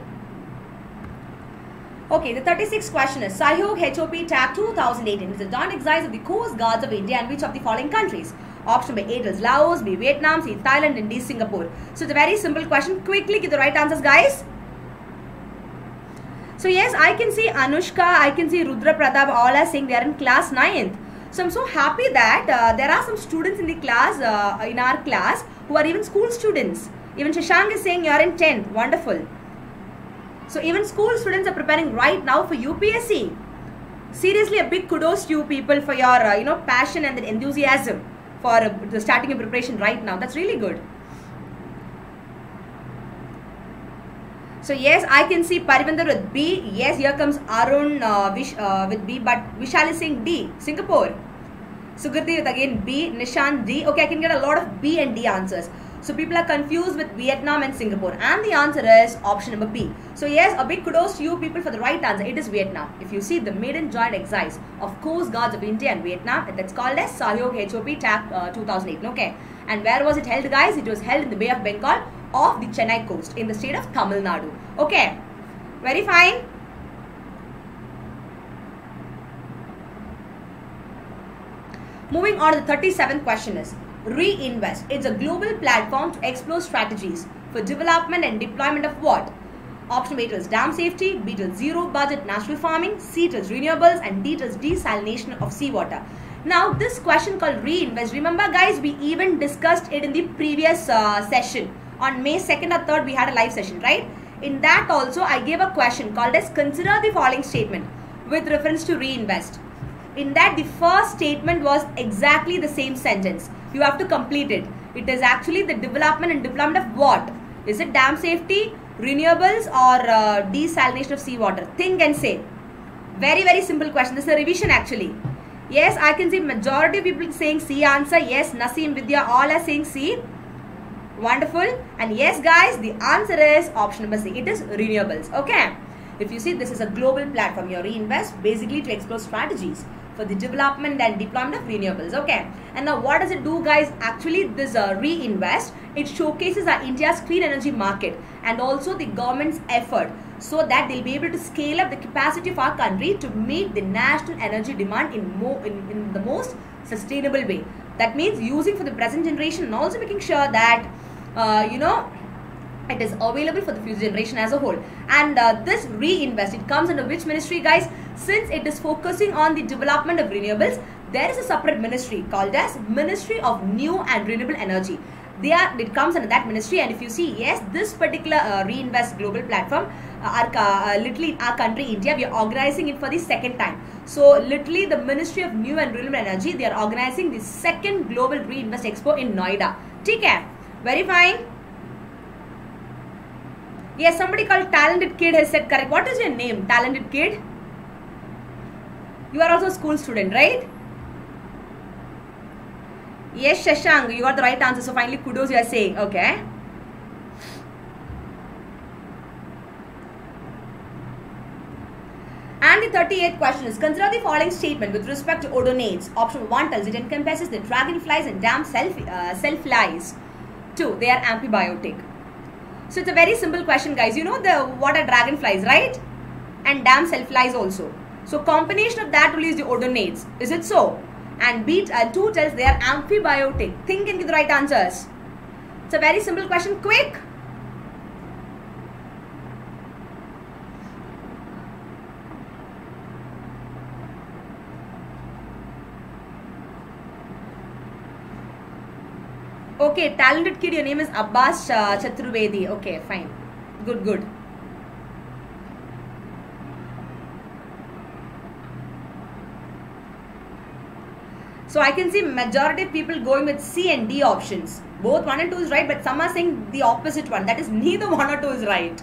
Okay, the 36th question is Sahyog HOP TAC 2018 is the joint exercise of the Coast Guards of India and which of the following countries? Option B, A is Laos, B, Vietnam, C, Thailand, and D, Singapore. So it's a very simple question. Quickly give the right answers, guys. So yes, I can see Anushka, I can see Rudra Pratap, all are saying they are in class 9th. So I'm so happy that uh, there are some students in the class, uh, in our class, who are even school students. Even Shashank is saying you are in 10th. Wonderful. So even school students are preparing right now for UPSC. Seriously, a big kudos to you people for your uh, you know passion and the enthusiasm for uh, starting your preparation right now. That's really good. So yes, I can see Parivinder with B. Yes, here comes Arun uh, Vish, uh, with B, but Vishal is saying D, Singapore. With again B, Nishan D. Okay, I can get a lot of B and D answers. So people are confused with Vietnam and Singapore. And the answer is option number B. So yes, a big kudos to you people for the right answer. It is Vietnam. If you see the maiden joint exercise of Coast Guards of India and Vietnam, that's called as Sahyog HOP TAC uh, 2008. Okay. And where was it held guys? It was held in the Bay of Bengal off the Chennai coast in the state of Tamil Nadu. Okay. Very fine. Moving on to the 37th question is Reinvest. It's a global platform to explore strategies for development and deployment of what? Option A is dam safety, B is zero budget natural farming, C is renewables, and D is desalination of seawater. Now, this question called reinvest, remember guys, we even discussed it in the previous uh, session. On May 2nd or 3rd, we had a live session, right? In that also, I gave a question called as consider the following statement with reference to reinvest. In that, the first statement was exactly the same sentence you have to complete it. It is actually the development and deployment of what? Is it dam safety, renewables or uh, desalination of seawater? Think and say. Very, very simple question. This is a revision actually. Yes, I can see majority of people saying C answer. Yes, Naseem, Vidya, all are saying C. Wonderful. And yes, guys, the answer is option number C. It is renewables. Okay. If you see, this is a global platform. You reinvest basically to explore strategies for the development and deployment of renewables okay and now what does it do guys actually this uh, reinvest it showcases our india's clean energy market and also the government's effort so that they'll be able to scale up the capacity of our country to meet the national energy demand in more in, in the most sustainable way that means using for the present generation and also making sure that uh, you know it is available for the future generation as a whole. And uh, this reinvest it comes under which ministry guys? Since it is focusing on the development of renewables there is a separate ministry called as ministry of new and renewable energy. They are it comes under that ministry and if you see yes this particular uh, reinvest global platform uh, our uh, literally our country india we are organizing it for the second time. So literally the ministry of new and renewable energy they are organizing the second global reinvest expo in noida. Take very fine Yes, somebody called Talented Kid has said correct. What is your name, Talented Kid? You are also a school student, right? Yes, Shashank, you got the right answer. So finally, kudos you are saying. Okay. And the 38th question is Consider the following statement with respect to odonates. Option 1 tells it encompasses the dragonflies and damn self, uh, self flies. 2. They are amphibiotic. So it's a very simple question guys. You know the what are dragonflies, right? And damn flies also. So combination of that only is the odonates. Is it so? And beat and uh, 2 tells they are amphibiotic. Think and give the right answers. It's a very simple question. Quick. Okay, talented kid, your name is Abbas uh, Chaturvedi. Okay, fine. Good, good. So I can see majority of people going with C and D options. Both 1 and 2 is right, but some are saying the opposite one. That is neither 1 or 2 is right.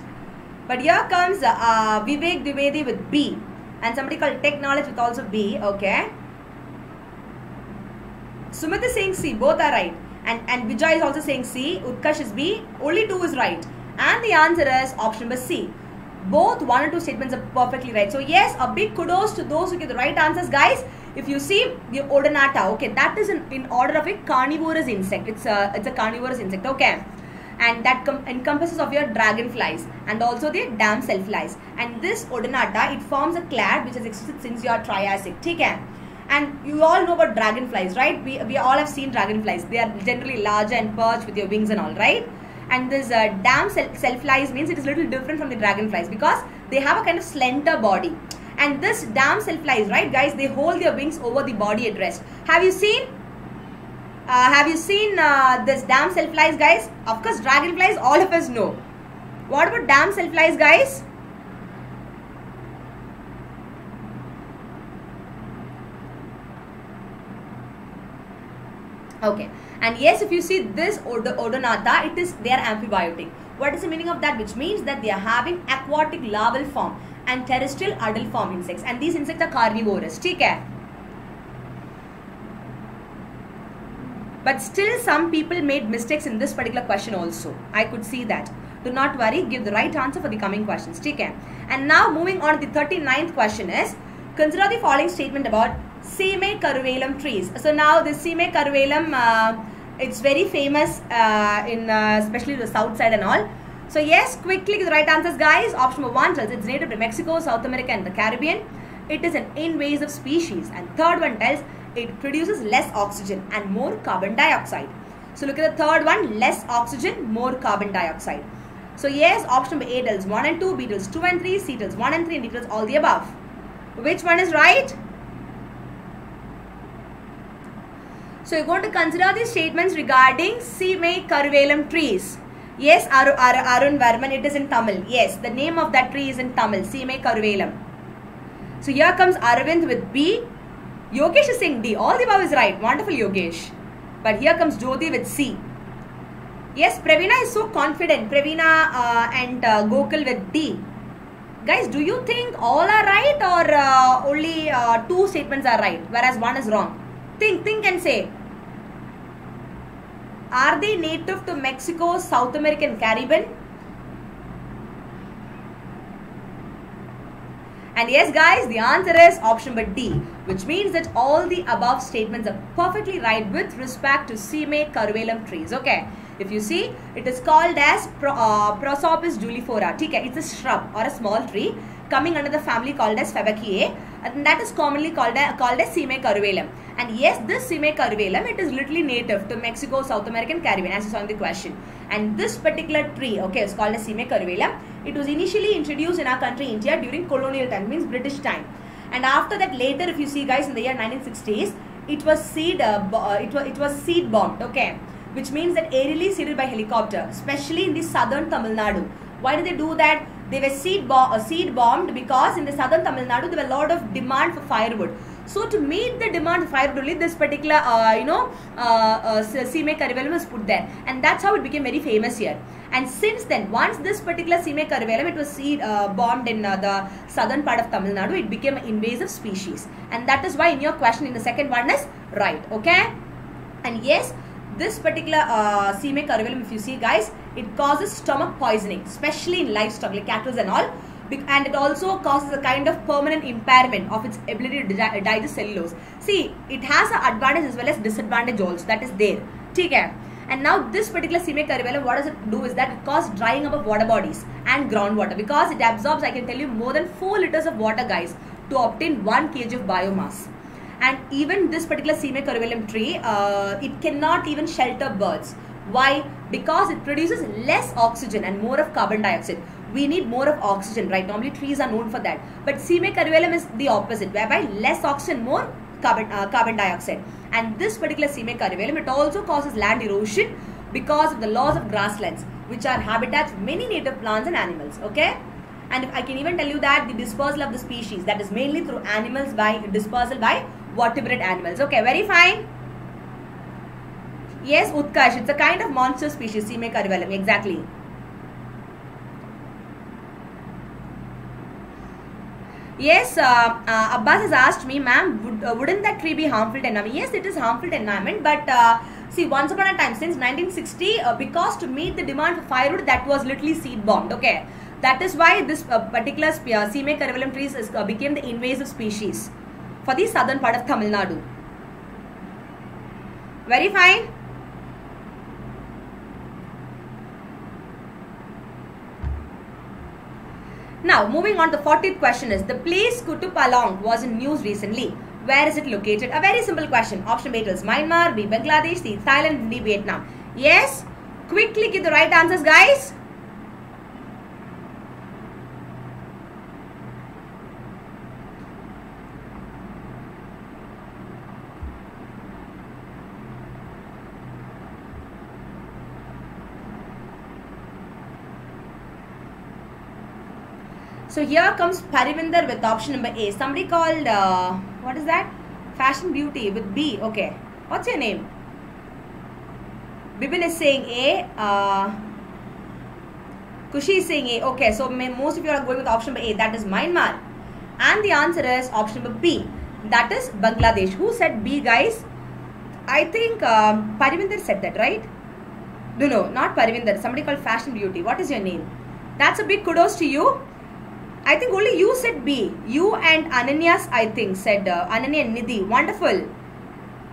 But here comes uh, Vivek Dwivedi with B. And somebody called Tech Knowledge with also B. Okay. Sumit is saying C. Both are right and, and Vijay is also saying C, Utkarsh is B, only 2 is right. And the answer is option number C. Both 1 and 2 statements are perfectly right. So yes, a big kudos to those who give the right answers guys. if you see the odonata okay that is in, in order of a carnivorous insect it's a it's a carnivorous insect okay and that encompasses of your dragonflies and also the damselflies and this odonata it forms a clad which has existed since your triassic okay and you all know about dragonflies right? We, we all have seen dragonflies. They are generally larger and perched with your wings and all right? And this uh, damselflies means it is a little different from the dragonflies because they have a kind of slender body. And this damselflies right guys they hold their wings over the body at rest. Have you seen uh, have you seen uh, this damselflies guys? Of course dragonflies all of us know. What about damselflies guys okay. And yes if you see this od odonata it is they are amphibiotic what is the meaning of that? Which means that they are having aquatic larval form and terrestrial adult form insects. And these insects are carnivorous. Take care. but still some people made mistakes in this particular question also. I could see that. Do not worry. Give the right answer for the coming questions. Take care. and now moving on to the 39th question is consider the following statement about Simmae caruvalum trees. So now the Simmae caruvalum, uh, it's very famous uh, in uh, especially the south side and all. So yes, quickly the right answers guys. Option number one tells it's native to Mexico, South America and the Caribbean. It is an invasive species. And third one tells it produces less oxygen and more carbon dioxide. So look at the third one, less oxygen, more carbon dioxide. So yes, option number A tells 1 and 2, B tells 2 and 3, C tells 1 and 3 and D tells all the above. Which one is right? So you're going to consider these statements regarding Simmae caruvalum trees. Yes, Ar Ar Arun Varman, it is in Tamil. Yes, the name of that tree is in Tamil, Simmae caruvalum. So here comes Arvind with B. Yogesh is saying D. All the above is right. Wonderful Yogesh. But here comes Jyoti with C. Yes, Pravina is so confident. Pravina uh, and uh, Gokul with D. Guys, do you think all are right or uh, only uh, two statements are right whereas one is wrong? Think, think and say. Are they native to Mexico, South American, Caribbean? And yes guys, the answer is option but D, which means that all the above statements are perfectly right with respect to Simmae caruvalum trees. Okay. If you see, it is called as Pro, uh, Prosopis juliflora. Okay, it's a shrub or a small tree coming under the family called as Fabaceae and that is commonly called as, called as caruvalum. And yes, this Simmae caruvalum, it is literally native to Mexico, South American, Caribbean as you saw in the question. And this particular tree, okay, is called as Simmae caruvalum. It was initially introduced in our country, India during colonial time, means British time. And after that later, if you see guys in the year 1960s, it was seed, uh, uh, it, was, it was seed bombed, okay which means that aerially seeded by helicopter, especially in the southern Tamil Nadu. Why do they do that? They were seed, bo uh, seed bombed because in the southern Tamil Nadu there were a lot of demand for firewood. So to meet the demand for firewood only this particular uh, you know uh, uh, caruvalum was put there and that's how it became very famous here. And since then once this particular Simmae caruvalum it was seed uh, bombed in uh, the southern part of Tamil Nadu it became an invasive species and that is why in your question in the second one is right okay and yes this particular uh, Simmae caruvalum, if you see guys, it causes stomach poisoning, especially in livestock like cattle and all. And it also causes a kind of permanent impairment of its ability to digest cellulose. See, it has an advantage as well as disadvantage also. That is there. Okay. And now this particular Simmae caruvalum, what does it do is that it causes drying up of water bodies and groundwater because it absorbs, I can tell you, more than 4 liters of water guys to obtain 1 kg of biomass and even this particular Simmae caruvalum tree, uh, it cannot even shelter birds. Why? Because it produces less oxygen and more of carbon dioxide. We need more of oxygen, right? Normally trees are known for that. But Simmae caruvalum is the opposite, whereby less oxygen, more carbon, uh, carbon dioxide. And this particular Simmae caruvalum, it also causes land erosion because of the loss of grasslands, which are habitats for many native plants and animals, okay? And I can even tell you that the dispersal of the species, that is mainly through animals by dispersal by vertebrate animals. Okay, very fine. Yes, Utkarsh, it's a kind of monster species, Simmae caruvalum, exactly. Yes, uh, uh, Abbas has asked me, ma'am, would, uh, wouldn't that tree be harmful to environment? Yes, it is harmful to environment, but uh, see, once upon a time, since 1960, uh, because to meet the demand for firewood, that was literally seed bombed, okay? That is why this uh, particular uh, caruvalum trees is, became the invasive species for the southern part of Tamil Nadu. Very fine. Now, moving on, the 40th question is the place Kutupalong was in news recently. Where is it located? A very simple question. Option A is Myanmar, B Bangladesh, C Thailand, D Vietnam. Yes? Quickly give the right answers, guys. So here comes Parivinder with option number A. Somebody called, uh, what is that? Fashion Beauty with B. Okay. What's your name? Bibin is saying A. Uh, Kushi is saying A. Okay, so most of you are going with option number A. That is Myanmar. And the answer is option number B. That is Bangladesh. Who said B, guys? I think um, Parivinder said that, right? No, no, not Parivinder. Somebody called Fashion Beauty. What is your name? That's a big kudos to you. I think only you said B. You and Ananyas, I think, said uh, Ananya and Nidhi. Wonderful.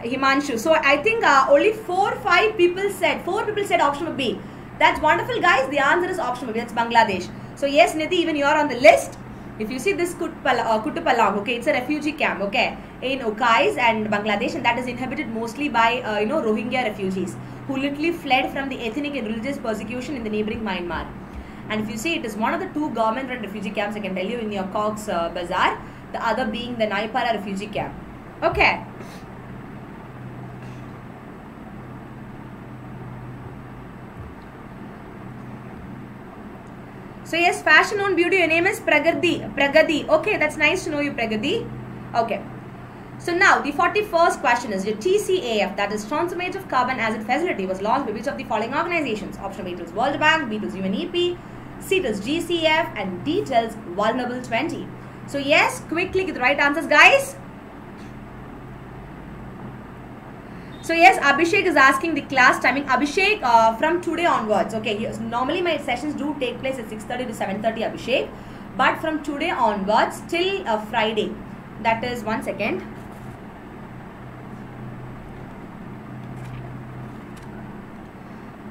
Himanshu. So I think uh, only four, five people said, four people said option B. That's wonderful, guys. The answer is option B. That's Bangladesh. So yes, Nidhi, even you are on the list. If you see this uh, Kutupalong, okay, it's a refugee camp, okay, in Ukais and Bangladesh, and that is inhabited mostly by, uh, you know, Rohingya refugees who literally fled from the ethnic and religious persecution in the neighboring Myanmar. And if you see, it is one of the two government-run refugee camps, I can tell you, in your Cox uh, Bazar, the other being the Nayapara refugee camp. Okay. So yes, fashion on beauty. Your name is Pragati. Pragati. Okay, that's nice to know you, Pragati. Okay. So now the 41st question is your TCAF, that is Transformative Carbon Asset Facility, was launched by which of the following organizations? Option A is World Bank, B is UNEP, C is GCF, and D tells Vulnerable 20. So yes, quickly get the right answers, guys. So yes, Abhishek is asking the class timing. Abhishek, uh, from today onwards, okay, he, normally my sessions do take place at 6.30 to 7.30, Abhishek. But from today onwards till uh, Friday, that is, one second.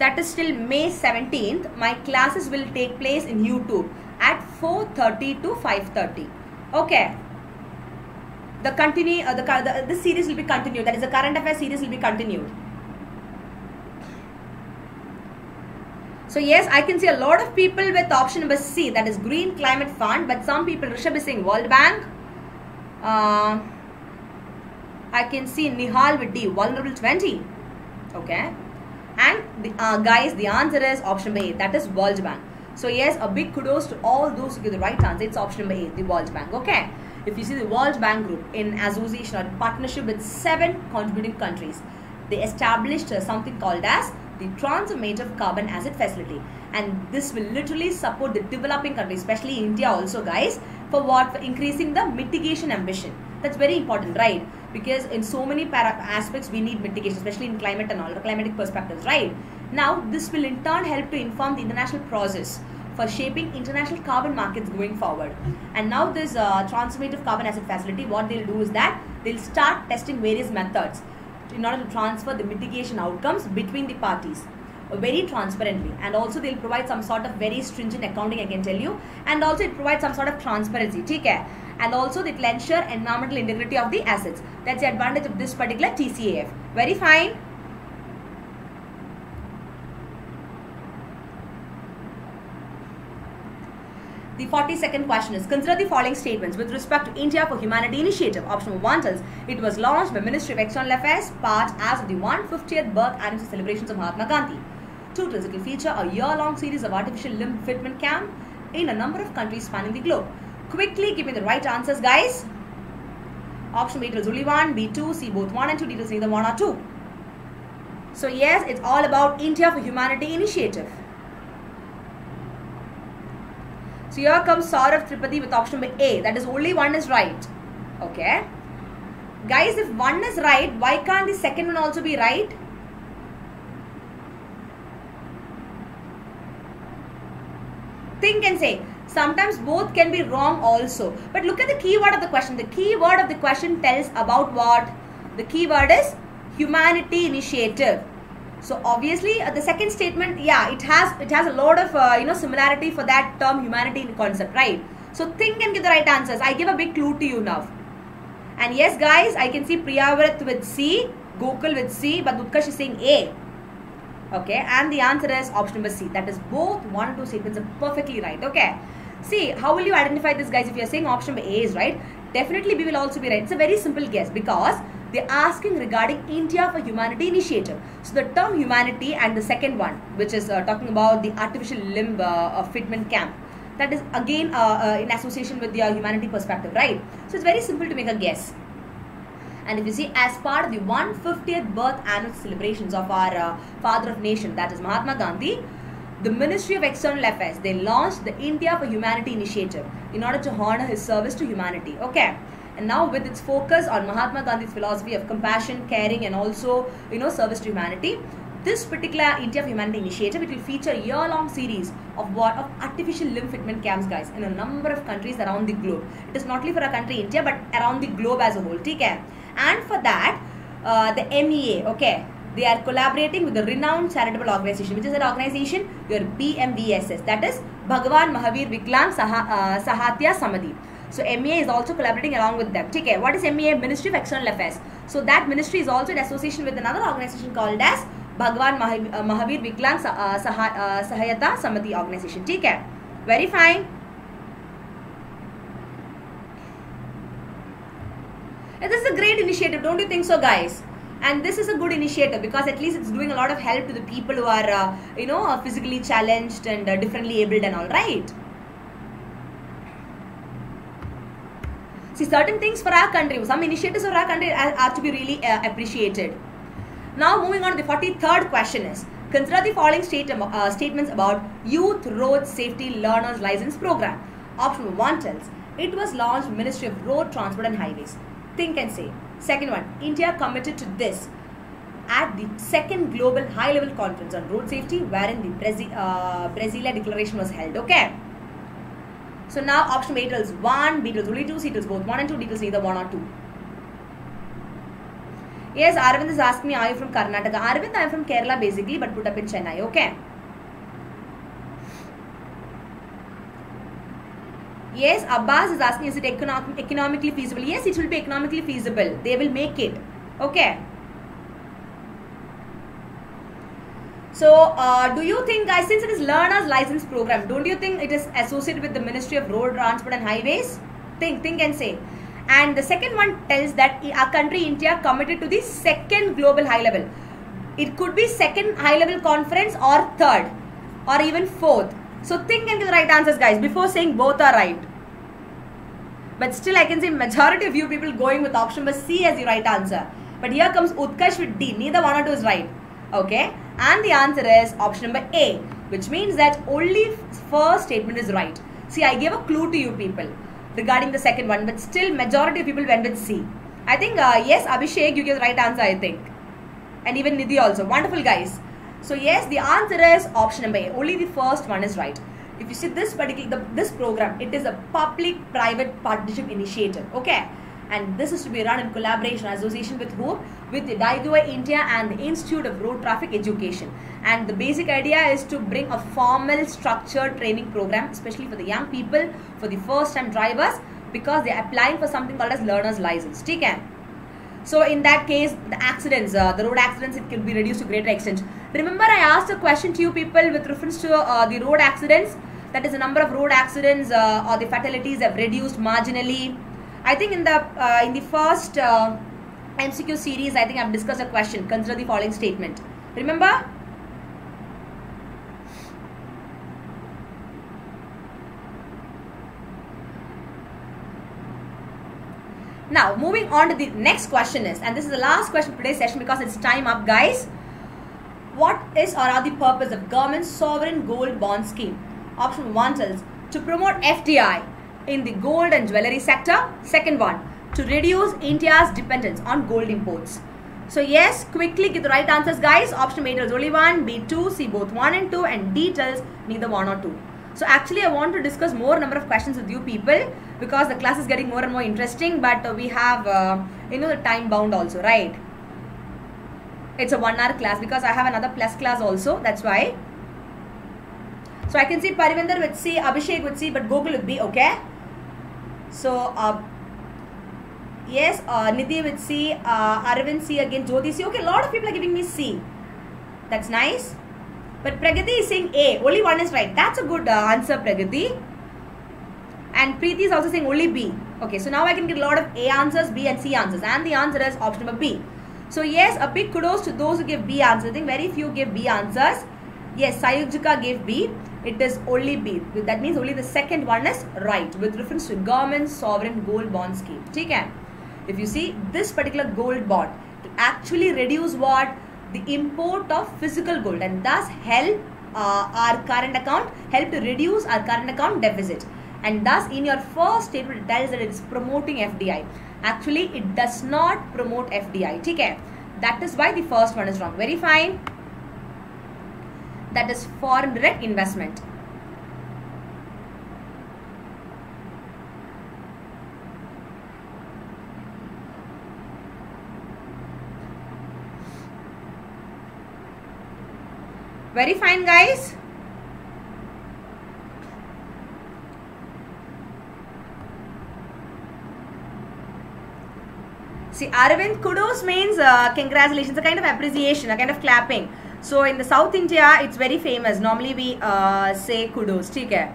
That is till May 17th, my classes will take place in YouTube at 4.30 to 5.30. Okay. The continue uh, the, the this series will be continued. That is the current affairs series will be continued. So yes i can see a lot of people with option number c that is green climate fund but some people rishabh is saying world bank. Uh, i can see nihal with d vulnerable 20 okay and the, uh, guys the answer is option a that is world bank. So yes a big kudos to all those who give the right answer. It's option number a the world bank. Okay. If you see the World Bank Group in association or partnership with seven contributing countries, they established uh, something called as the Transformative Carbon Asset Facility. And this will literally support the developing countries, especially India also guys, for what? For increasing the mitigation ambition. That's very important, right? Because in so many aspects we need mitigation, especially in climate and all, the climatic perspectives, right? Now, this will in turn help to inform the international process for shaping international carbon markets going forward. And now this uh, transformative carbon asset facility, what they'll do is that they'll start testing various methods in order to transfer the mitigation outcomes between the parties very transparently. And also they'll provide some sort of very stringent accounting I can tell you. And also it provides some sort of transparency. Take care. And also it will ensure environmental integrity of the assets. That's the advantage of this particular TCAF very fine. The 42nd question is Consider the following statements with respect to India for Humanity Initiative. Option 1 tells it was launched by Ministry of External Affairs, part as of the 150th birth anniversary celebrations of Mahatma Gandhi. 2 tells it will feature a year long series of artificial limb fitment camp in a number of countries spanning the globe. Quickly give me the right answers, guys. Option B tells only 1, B2, C both 1 and 2, D tells neither 1 or 2. So, yes, it's all about India for Humanity Initiative. So here comes Saurav Tripathi with option number A. That is only one is right. Okay. Guys, if one is right, why can't the second one also be right? Think and say. Sometimes both can be wrong also. But look at the keyword of the question. The keyword of the question tells about what? The keyword is humanity initiative. So obviously uh, the second statement, yeah, it has it has a lot of uh, you know similarity for that term humanity concept, right? So think and give the right answers. I give a big clue to you now. And yes, guys, I can see Priyavrat with C, Gokul with C, but Utkarsh is saying A. Okay, and the answer is option number C. That is both one and two statements are perfectly right. Okay. See, how will you identify this, guys? If you are saying option A is right, definitely B will also be right. It's a very simple guess because they're asking regarding India for Humanity initiative. So the term humanity and the second one, which is uh, talking about the artificial limb uh, fitment camp, that is again uh, uh, in association with the humanity perspective, right? So it's very simple to make a guess. And if you see, as part of the 150th birth annual celebrations of our uh, father of nation, that is Mahatma Gandhi, the Ministry of External Affairs, they launched the India for Humanity initiative in order to honor his service to humanity. Okay. And now with its focus on Mahatma Gandhi's philosophy of compassion, caring and also, you know, service to humanity, this particular India for Humanity initiative, it will feature a year-long series of what of artificial limb fitment camps, guys, in a number of countries around the globe. It is not only for our country, India, but around the globe as a whole. Okay? And for that, uh, the MEA, okay, they are collaborating with the renowned charitable organization, which is an organization, your BMVSS, that is Bhagwan Mahavir Viklang Saha, uh, Sahatya Samiti. So MEA is also collaborating along with them. Okay, what is MEA? Ministry of External Affairs. So that ministry is also in association with another organization called as Bhagwan Mahavir Viklang Sahayata Samiti organization. Okay, very fine. And this is a great initiative, don't you think so, guys? And this is a good initiative because at least it's doing a lot of help to the people who are, uh, you know, uh, physically challenged and uh, differently abled and all, right? See, certain things for our country, some initiatives for our country are, to be really uh, appreciated. Now, moving on to the 43rd question is, consider the following state, uh, statements about Youth Road Safety Learners License Program. Option 1 tells, it was launched Ministry of Road Transport and Highways. Think and say. Second one, India committed to this at the second global high-level conference on road safety wherein the Brazil, uh, declaration was held. Okay. So now option A tells 1, B tells only 2, C tells both 1 and 2, D tells either 1 or 2. Yes, Arvind is asking me, are you from Karnataka? Arvind, I am from Kerala basically, but put up in Chennai. Okay. Yes, Abbas is asking, is it economic, economically feasible? Yes, it will be economically feasible. They will make it. Okay. So, uh, do you think, guys, since it is learner's license program, don't you think it is associated with the Ministry of Road Transport and Highways? Think, think and say. And the second one tells that our country, India, committed to the second global high level. It could be second high level conference or third or even fourth. So think and give the right answers, guys, before saying both are right. But still, I can see majority of you people going with option number C as the right answer. But here comes Utkarsh with D. Neither one or two is right. Okay. And the answer is option number A, which means that only first statement is right. See, I gave a clue to you people regarding the second one, but still majority of people went with C. I think, uh, yes, Abhishek, you gave the right answer, I think. And even Nidhi also. Wonderful, guys. So yes, the answer is option number A. Only the first one is right. If you see this particular the, this program, it is a public-private partnership initiative. Okay, and this is to be run in collaboration association with who? With the Diageo India and the Institute of Road Traffic Education. And the basic idea is to bring a formal, structured training program, especially for the young people, for the first-time drivers, because they are applying for something called as learner's license. Okay. So in that case, the accidents, uh, the road accidents, it can be reduced to greater extent. Remember, I asked a question to you people with reference to uh, the road accidents. That is, the number of road accidents uh, or the fatalities have reduced marginally. I think in the uh, in the first uh, MCQ series, I think I've discussed a question. Consider the following statement. Remember? Now, moving on to the next question is, and this is the last question for today's session because it's time up, guys. What is or are the purpose of government sovereign gold bond scheme? Option 1 tells to promote FDI in the gold and jewelry sector. Second one, to reduce India's dependence on gold imports. So yes, quickly give the right answers guys. Option A tells only one, B 2, C both 1 and 2 and D tells neither 1 or 2. So actually, I want to discuss more number of questions with you people because the class is getting more and more interesting. But we have, uh, you know, the time bound also, right? It's a one hour class because I have another plus class also. That's why. So I can see Parivinder with C, Abhishek with C, but Google with B. Okay. So uh, yes, uh, Nidhi with C, uh, Arvind C again, Jyoti C. Okay, a lot of people are giving me C. That's nice. But Pragati is saying A. Only one is right. That's a good uh, answer, Pragati. And Preeti is also saying only B. Okay, so now I can get a lot of A answers, B and C answers. And the answer is option number B. So yes, a big kudos to those who give B answers. I think very few give B answers. Yes, Sayujika gave B. It is only B. That means only the second one is right with reference to government sovereign gold bond scheme. Okay. If you see this particular gold bond, to actually reduce what? the import of physical gold and thus help uh, our current account help to reduce our current account deficit and thus in your first statement it tells that it is promoting fdi actually it does not promote fdi okay that is why the first one is wrong. Very fine. That is foreign direct investment. Very fine, guys. See, Arvind, kudos means uh, congratulations, a kind of appreciation, a kind of clapping. So, in the South India, it's very famous. Normally, we uh, say kudos. Okay.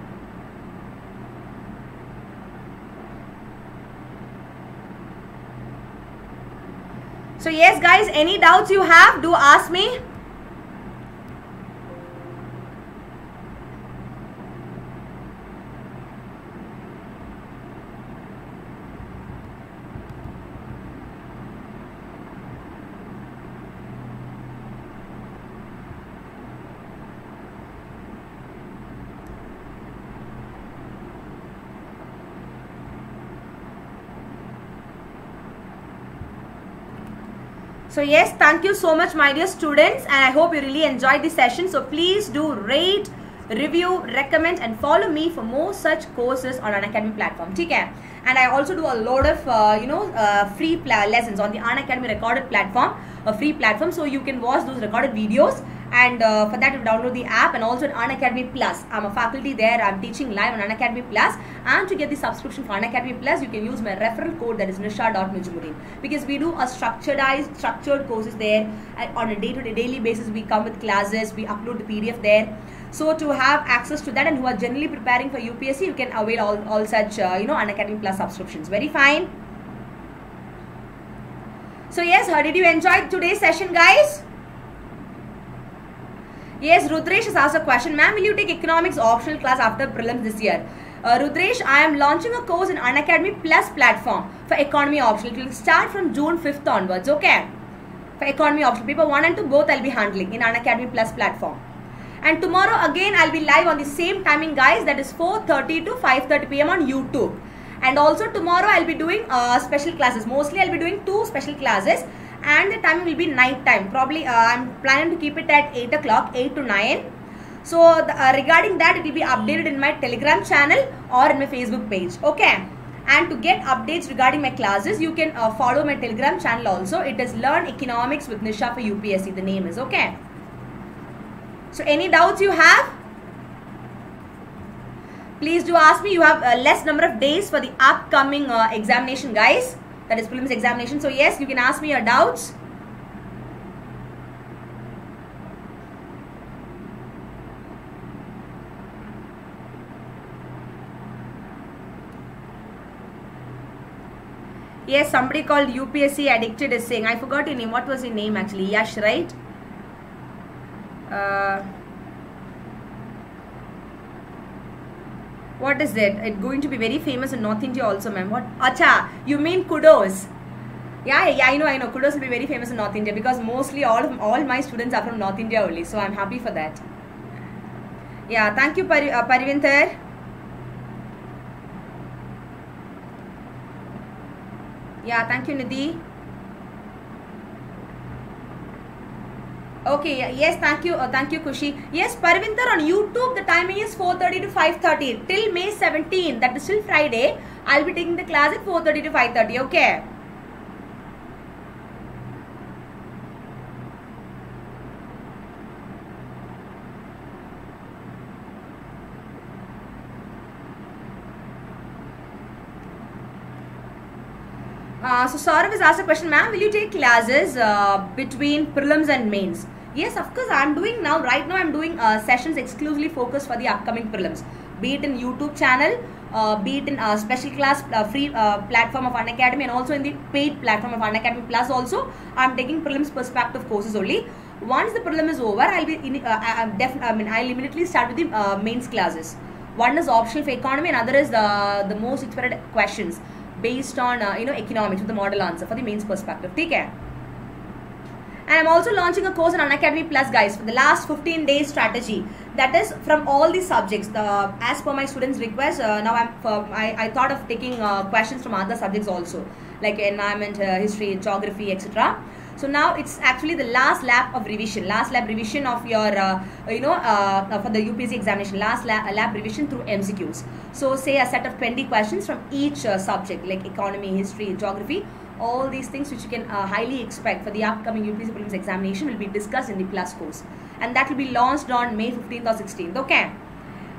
So, yes, guys, any doubts you have, do ask me. So yes, thank you so much my dear students and I hope you really enjoyed the session. So please do rate, review, recommend and follow me for more such courses on Unacademy platform. Okay? And I also do a lot of, uh, you know, uh, free lessons on the Unacademy recorded platform, a free platform. So you can watch those recorded videos and uh, for that you download the app and also an Unacademy Plus. I'm a faculty there. I'm teaching live on Unacademy Plus. And to get the subscription for Unacademy Plus you can use my referral code that is nisha.nujumudeen because we do a structuredized structured courses there. On a day-to-day -day, daily basis we come with classes. We upload the PDF there. So to have access to that and who are generally preparing for UPSC you can avail all, all such uh, you know Unacademy Plus subscriptions. Very fine. So yes how did you enjoy today's session guys Yes, Rudresh has asked a question. Ma'am, will you take economics optional class after prelims this year? Uh, Rudresh, I am launching a course in Unacademy Plus platform for economy optional. It will start from June 5th onwards, okay? For economy optional, paper 1 and 2 both I'll be handling in Unacademy Plus platform. And tomorrow again I'll be live on the same timing guys that is 4.30 to 5.30 pm on YouTube. And also tomorrow I'll be doing uh, special classes. Mostly I'll be doing two special classes and the time will be night time. Probably uh, i'm planning to keep it at 8 o'clock 8 to 9 so the, uh, regarding that it will be updated in my telegram channel or in my facebook page. Okay? And to get updates regarding my classes you can uh, follow my telegram channel also. It is learn economics with nisha for upsc the name is okay? So any doubts you have? Please do ask me. You have uh, less number of days for the upcoming uh, examination guys that is prelims examination. So yes, you can ask me your doubts. Yes, somebody called UPSC addicted is saying, I forgot your name. What was your name actually? Yash, right? Uh, What is it? It's going to be very famous in North India also, ma'am. What? Acha, you mean kudos? Yeah, yeah, I know, I know. Kudos will be very famous in North India because mostly all of, all my students are from North India only. So I'm happy for that. Yeah, thank you, Pari, uh. Yeah, thank you, Nidhi. Okay, yes, thank you, uh, thank you, Kushi. Yes, Parvinder on YouTube, the timing is 4.30 to 5.30 till May 17, that is till Friday. I'll be taking the class at 4.30 to 5.30, okay? Uh, so Saurav has asked a question, ma'am, will you take classes uh, between prelims and mains? Yes, of course, I'm doing now, right now I'm doing uh, sessions exclusively focused for the upcoming prelims. Be it in YouTube channel, uh, be it in a special class uh, free uh, platform of Unacademy and also in the paid platform of Unacademy Plus also, I'm taking prelims perspective courses only. Once the prelim is over, I'll be in, uh, I, mean, I'll immediately start with the uh, mains classes. One is optional for economy and other is the, the most expected questions based on uh, you know economics with the model answer for the mains perspective. Take care. And I'm also launching a course on Unacademy Plus, guys, for the last 15 days strategy. That is from all the subjects. The as per my students' request, uh, now I'm for, I, I thought of taking uh, questions from other subjects also, like environment, uh, history, geography, etc. So now it's actually the last lap of revision, last lap revision of your, uh, you know, uh, for the UPSC examination, last lap, lap revision through MCQs. So say a set of 20 questions from each uh, subject, like economy, history, geography, all these things which you can uh, highly expect for the upcoming UPSC prelims examination will be discussed in the plus course. And that will be launched on May 15th or 16th okay?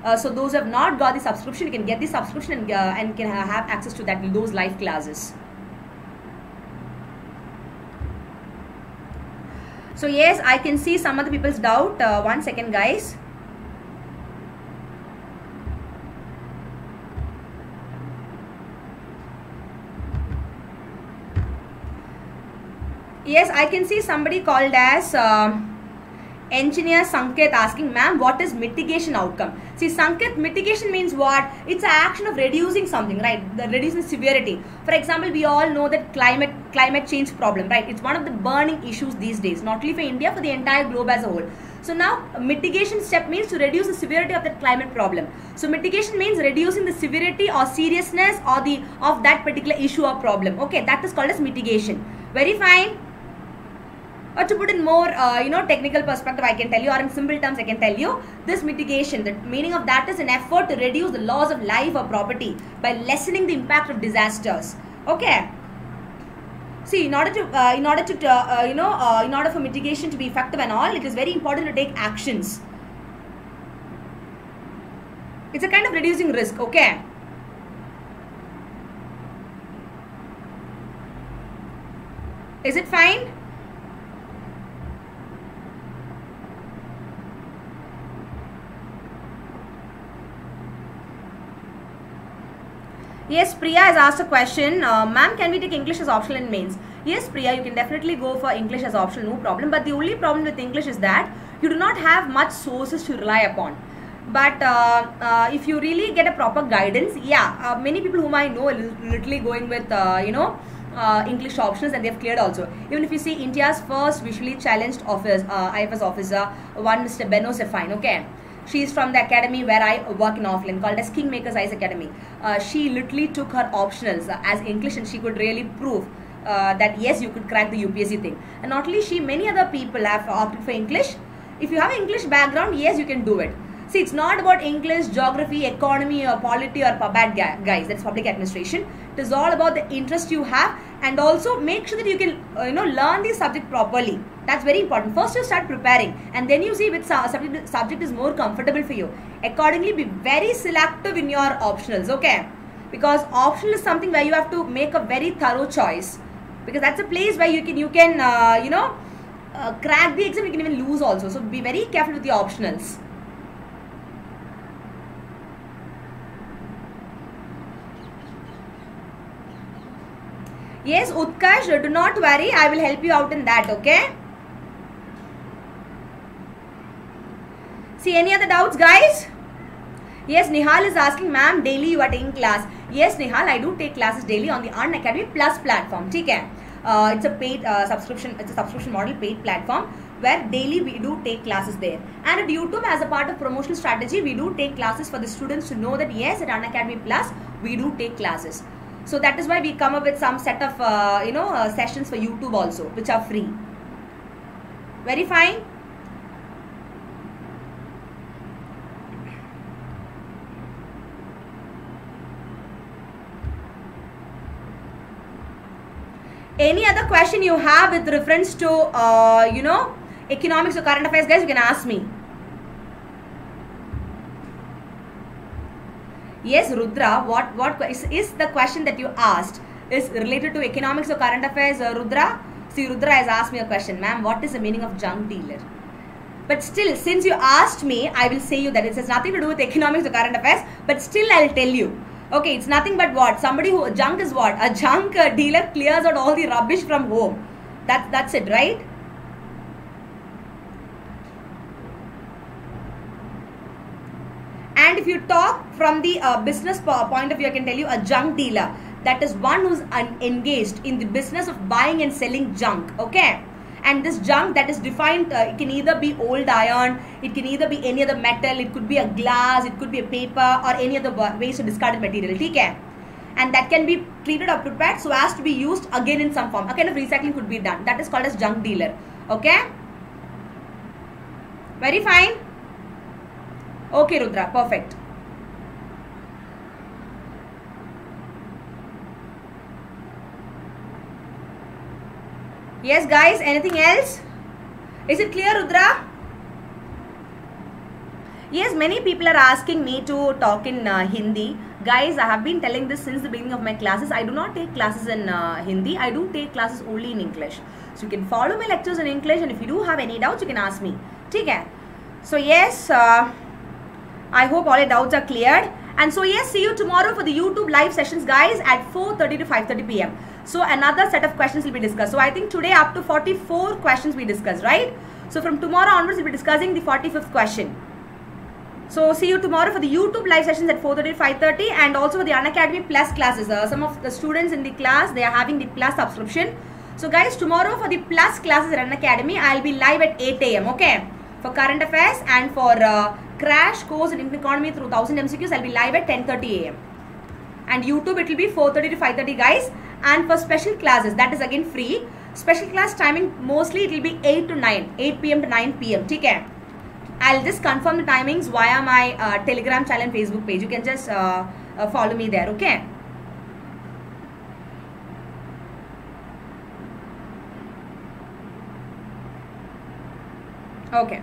Uh, so those who have not got the subscription you can get the subscription and, uh, and can uh, have access to that those live classes. So yes I can see some of the people's doubt. Uh, one second guys Yes, I can see somebody called as uh, engineer Sanket asking, ma'am, what is mitigation outcome? See, Sanket, mitigation means what? It's an action of reducing something, right? The reducing severity. For example, we all know that climate climate change problem, right? It's one of the burning issues these days, not only for India, for the entire globe as a whole. So now mitigation step means to reduce the severity of that climate problem. So mitigation means reducing the severity or seriousness or the of that particular issue or problem. Okay, that is called as mitigation. Very fine or to put in more uh, you know technical perspective i can tell you or in simple terms i can tell you this mitigation the meaning of that is an effort to reduce the loss of life or property by lessening the impact of disasters. Okay. See in order to uh, in order to uh, you know uh, in order for mitigation to be effective and all it is very important to take actions. It's a kind of reducing risk okay? Is it fine Yes, Priya has asked a question. Uh, Ma'am, can we take English as optional in mains? Yes, Priya, you can definitely go for English as optional, no problem. But the only problem with English is that you do not have much sources to rely upon. But uh, uh, if you really get a proper guidance, yeah, uh, many people whom I know are literally going with, uh, you know, uh, English options and they've cleared also. Even if you see India's first visually challenged office, IFS officer, one Mr. Beno Zephine, okay. She's from the academy where I work in offline called as Kingmakers IAS Academy. Uh, she literally took her optionals as English and she could really prove uh, that yes, you could crack the UPSC thing. And not only she, many other people have opted for English. If you have English background, yes, you can do it. See, it's not about English, geography, economy, or polity, or bad guys. That's public administration. It is all about the interest you have, and also make sure that you can, uh, you know, learn the subject properly. That's very important. First, you start preparing, and then you see which subject subject is more comfortable for you. Accordingly, be very selective in your optionals. Okay, because optional is something where you have to make a very thorough choice, because that's a place where you can you can uh, you know uh, crack the exam. You can even lose also. So be very careful with the optionals. Yes, Utkash, do not worry. I will help you out in that, okay? See, any other doubts, guys? Yes, Nihal is asking, ma'am, daily you are taking class. Yes, Nihal, I do take classes daily on the Earn Academy Plus platform. Okay? Uh, it's a paid uh, subscription, it's a subscription model paid platform where daily we do take classes there. And at YouTube, as a part of promotional strategy, we do take classes for the students to know that yes, at Earn Academy Plus, we do take classes. So that is why we come up with some set of, uh, you know, uh, sessions for YouTube also, which are free. Very fine. Any other question you have with reference to, uh, you know, economics or current affairs, guys, you can ask me. Yes rudra what what is, is the question that you asked is related to economics or current affairs uh, rudra? See rudra has asked me a question ma'am. What is the meaning of junk dealer? But still since you asked me i will say you that it has nothing to do with economics or current affairs but still i'll tell you. Okay it's nothing but what? Somebody who junk is what? A junk uh, dealer clears out all the rubbish from home. That that's it right and if you talk from the uh, business point of view i can tell you a junk dealer. That is one who's engaged in the business of buying and selling junk okay? And this junk that is defined uh, it can either be old iron it can either be any other metal it could be a glass it could be a paper or any other wa- waste or discarded material okay? And that can be treated or prepared so as to be used again in some form. A kind of recycling could be done. That is called as junk dealer okay? Very fine okay rudra perfect yes guys anything else is it clear rudra yes many people are asking me to talk in uh, hindi guys i have been telling this since the beginning of my classes i do not take classes in uh, hindi i do take classes only in english so you can follow my lectures in english and if you do have any doubts you can ask me okay so yes uh, i hope all your doubts are cleared and so yes see you tomorrow for the youtube live sessions guys at 4.30 to 5.30 pm so another set of questions will be discussed so i think today up to 44 questions we discussed right so from tomorrow onwards we'll be discussing the 45th question so see you tomorrow for the YouTube live sessions at 4:30 5:30 and also for the Unacademy Plus classes. Uh, some of the students in the class they are having the Plus subscription. So guys, tomorrow for the Plus classes at Unacademy, I'll be live at 8 a.m. Okay, for current affairs and for uh, crash course in Indian economy through 1000 MCQs, I'll be live at 10:30 a.m. And YouTube it will be 4:30 to 5:30 guys. And for special classes, that is again free. Special class timing mostly it will be 8 to 9, 8 p.m. to 9 p.m. Okay. I'll just confirm the timings via my uh, Telegram channel and Facebook page. You can just uh, uh, follow me there, okay? Okay.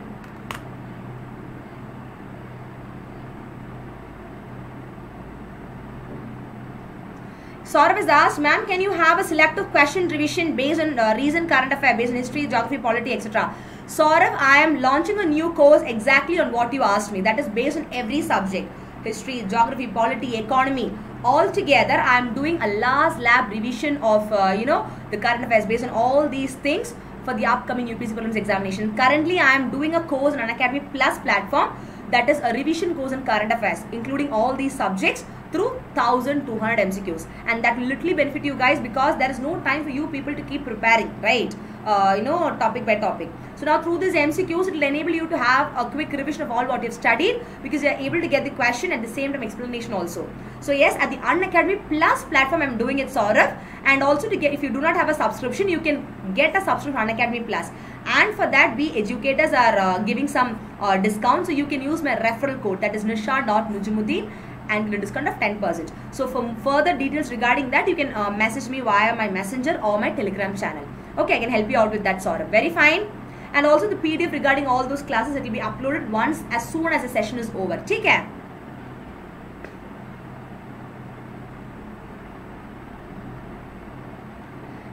Saurav has asked, ma'am, can you have a selective question revision based on uh, recent current affair, based on history, geography, polity, etc. Saurav, I am launching a new course exactly on what you asked me. That is based on every subject. History, geography, polity, economy. All together, I am doing a last lab revision of, uh, you know, the current affairs based on all these things for the upcoming UPSC prelims examination. Currently, I am doing a course on Unacademy Plus platform that is a revision course on current affairs, including all these subjects through 1200 MCQs. And that will literally benefit you guys because there is no time for you people to keep preparing, right? Uh, you know, topic by topic. So now through these MCQs, it will enable you to have a quick revision of all what you've studied because you are able to get the question at the same time explanation also. So yes, at the Unacademy Plus platform, I'm doing it, Saurav. And also to get, if you do not have a subscription, you can get a subscription on Unacademy Plus. And for that, we educators are uh, giving some uh, discount. So you can use my referral code that is nisha.nujumudeen and a discount of 10%. So for further details regarding that, you can uh, message me via my messenger or my telegram channel. Okay, I can help you out with that sort of. Very fine. And also the PDF regarding all those classes that will be uploaded once as soon as the session is over. Take care.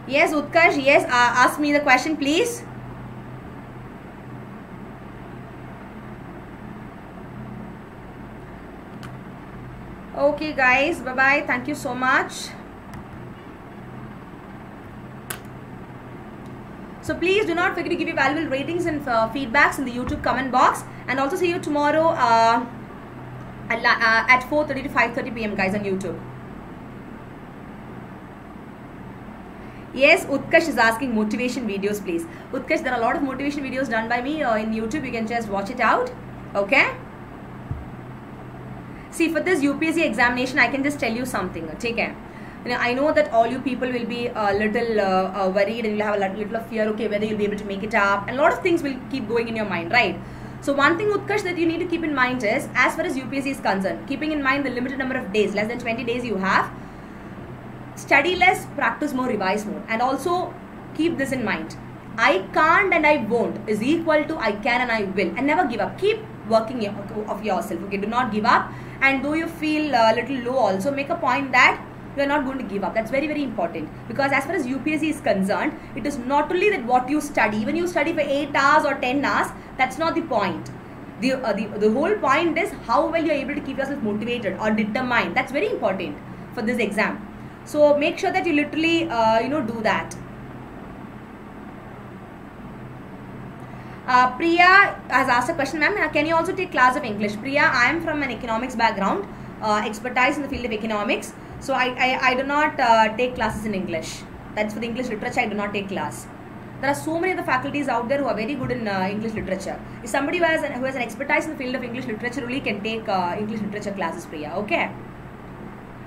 Yes, Utkarsh, yes, uh, ask me the question please. Okay guys, bye-bye. Thank you so much. So please do not forget to give your valuable ratings and uh, feedbacks in the YouTube comment box. And also see you tomorrow uh, at, uh, at 4.30 to 5.30 p.m. guys on YouTube. Yes, Utkarsh is asking motivation videos please. Utkarsh, there are a lot of motivation videos done by me uh, in YouTube. You can just watch it out. Okay? See, for this UPSC examination, I can just tell you something. Take care. I know that all you people will be a little uh, uh, worried and you'll have a little of fear, okay, whether you'll be able to make it up. And a lot of things will keep going in your mind, right? So one thing, Utkarsh, that you need to keep in mind is, as far as UPSC is concerned, keeping in mind the limited number of days, less than 20 days you have, study less, practice more, revise more. And also keep this in mind. I can't and I won't is equal to I can and I will. And never give up. Keep working of yourself. Okay, do not give up. And though you feel a little low, also make a point that you are not going to give up. That's very, very important. Because as far as UPSC is concerned, it is not only that what you study, when you study for 8 hours or 10 hours, that's not the point. The, uh, the, the whole point is how well you're able to keep yourself motivated or determined. That's very important for this exam. So make sure that you literally, uh, you know, do that. Uh, Priya has asked a question, ma'am. Can you also take class of English? Priya, I am from an economics background, uh, expertise in the field of economics. So I, I, I do not uh, take classes in English. That's for the English literature, I do not take class. There are so many of the faculties out there who are very good in uh, English literature. If somebody who has, an, who has an expertise in the field of English literature really can take uh, English literature classes, Priya. Okay.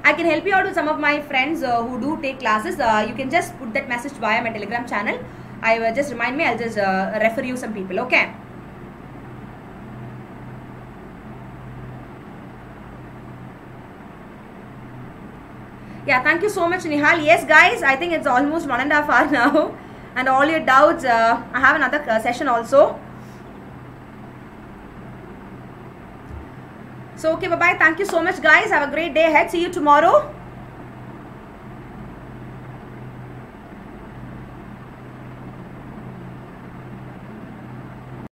I can help you out with some of my friends uh, who do take classes. Uh, you can just put that message via my telegram channel. I will just remind me, I'll just uh, refer you some people. Okay. yeah thank you so much nihal. Yes guys i think it's almost one and a half hour now and all your doubts uh, i have another uh, session also. So okay bye bye thank you so much guys. Have a great day ahead. See you tomorrow